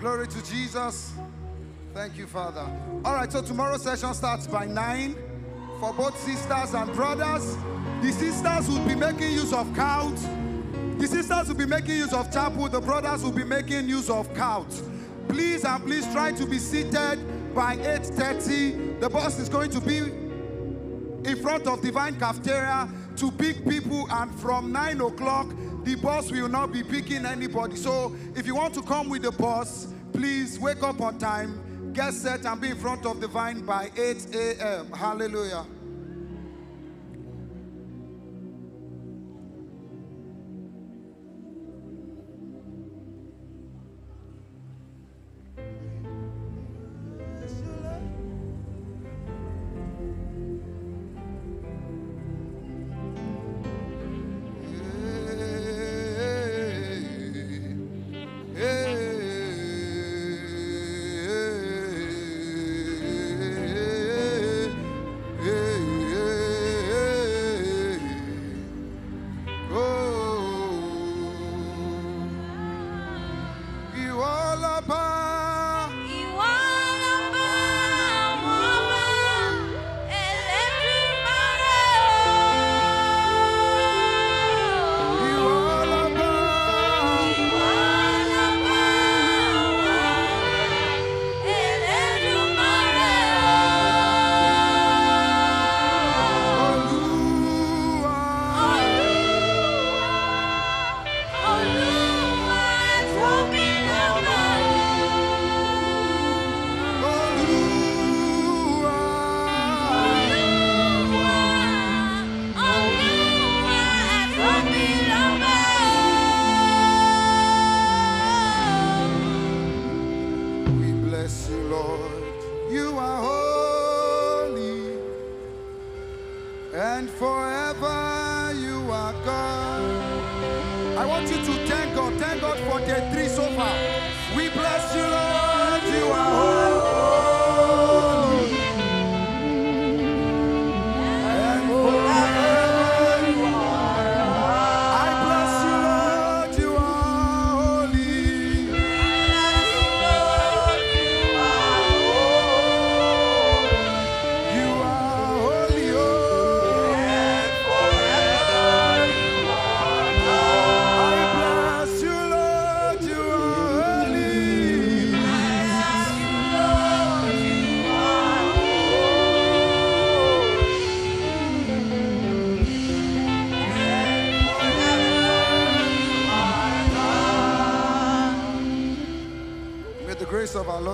Glory to Jesus. Thank you, Father. All right, so tomorrow's session starts by 9 for both sisters and brothers. The sisters will be making use of count. The sisters will be making use of chapel. The brothers will be making use of count. Please and please try to be seated by 8.30. The bus is going to be in front of Divine Cafeteria to pick people, and from 9 o'clock, the bus will not be picking anybody. So if you want to come with the bus, please wake up on time, get set, and be in front of the vine by 8 a.m. Hallelujah.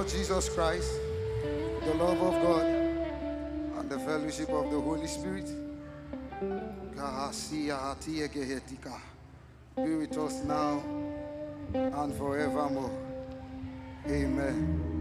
Lord Jesus Christ, the love of God, and the fellowship of the Holy Spirit be with us now and forevermore. Amen.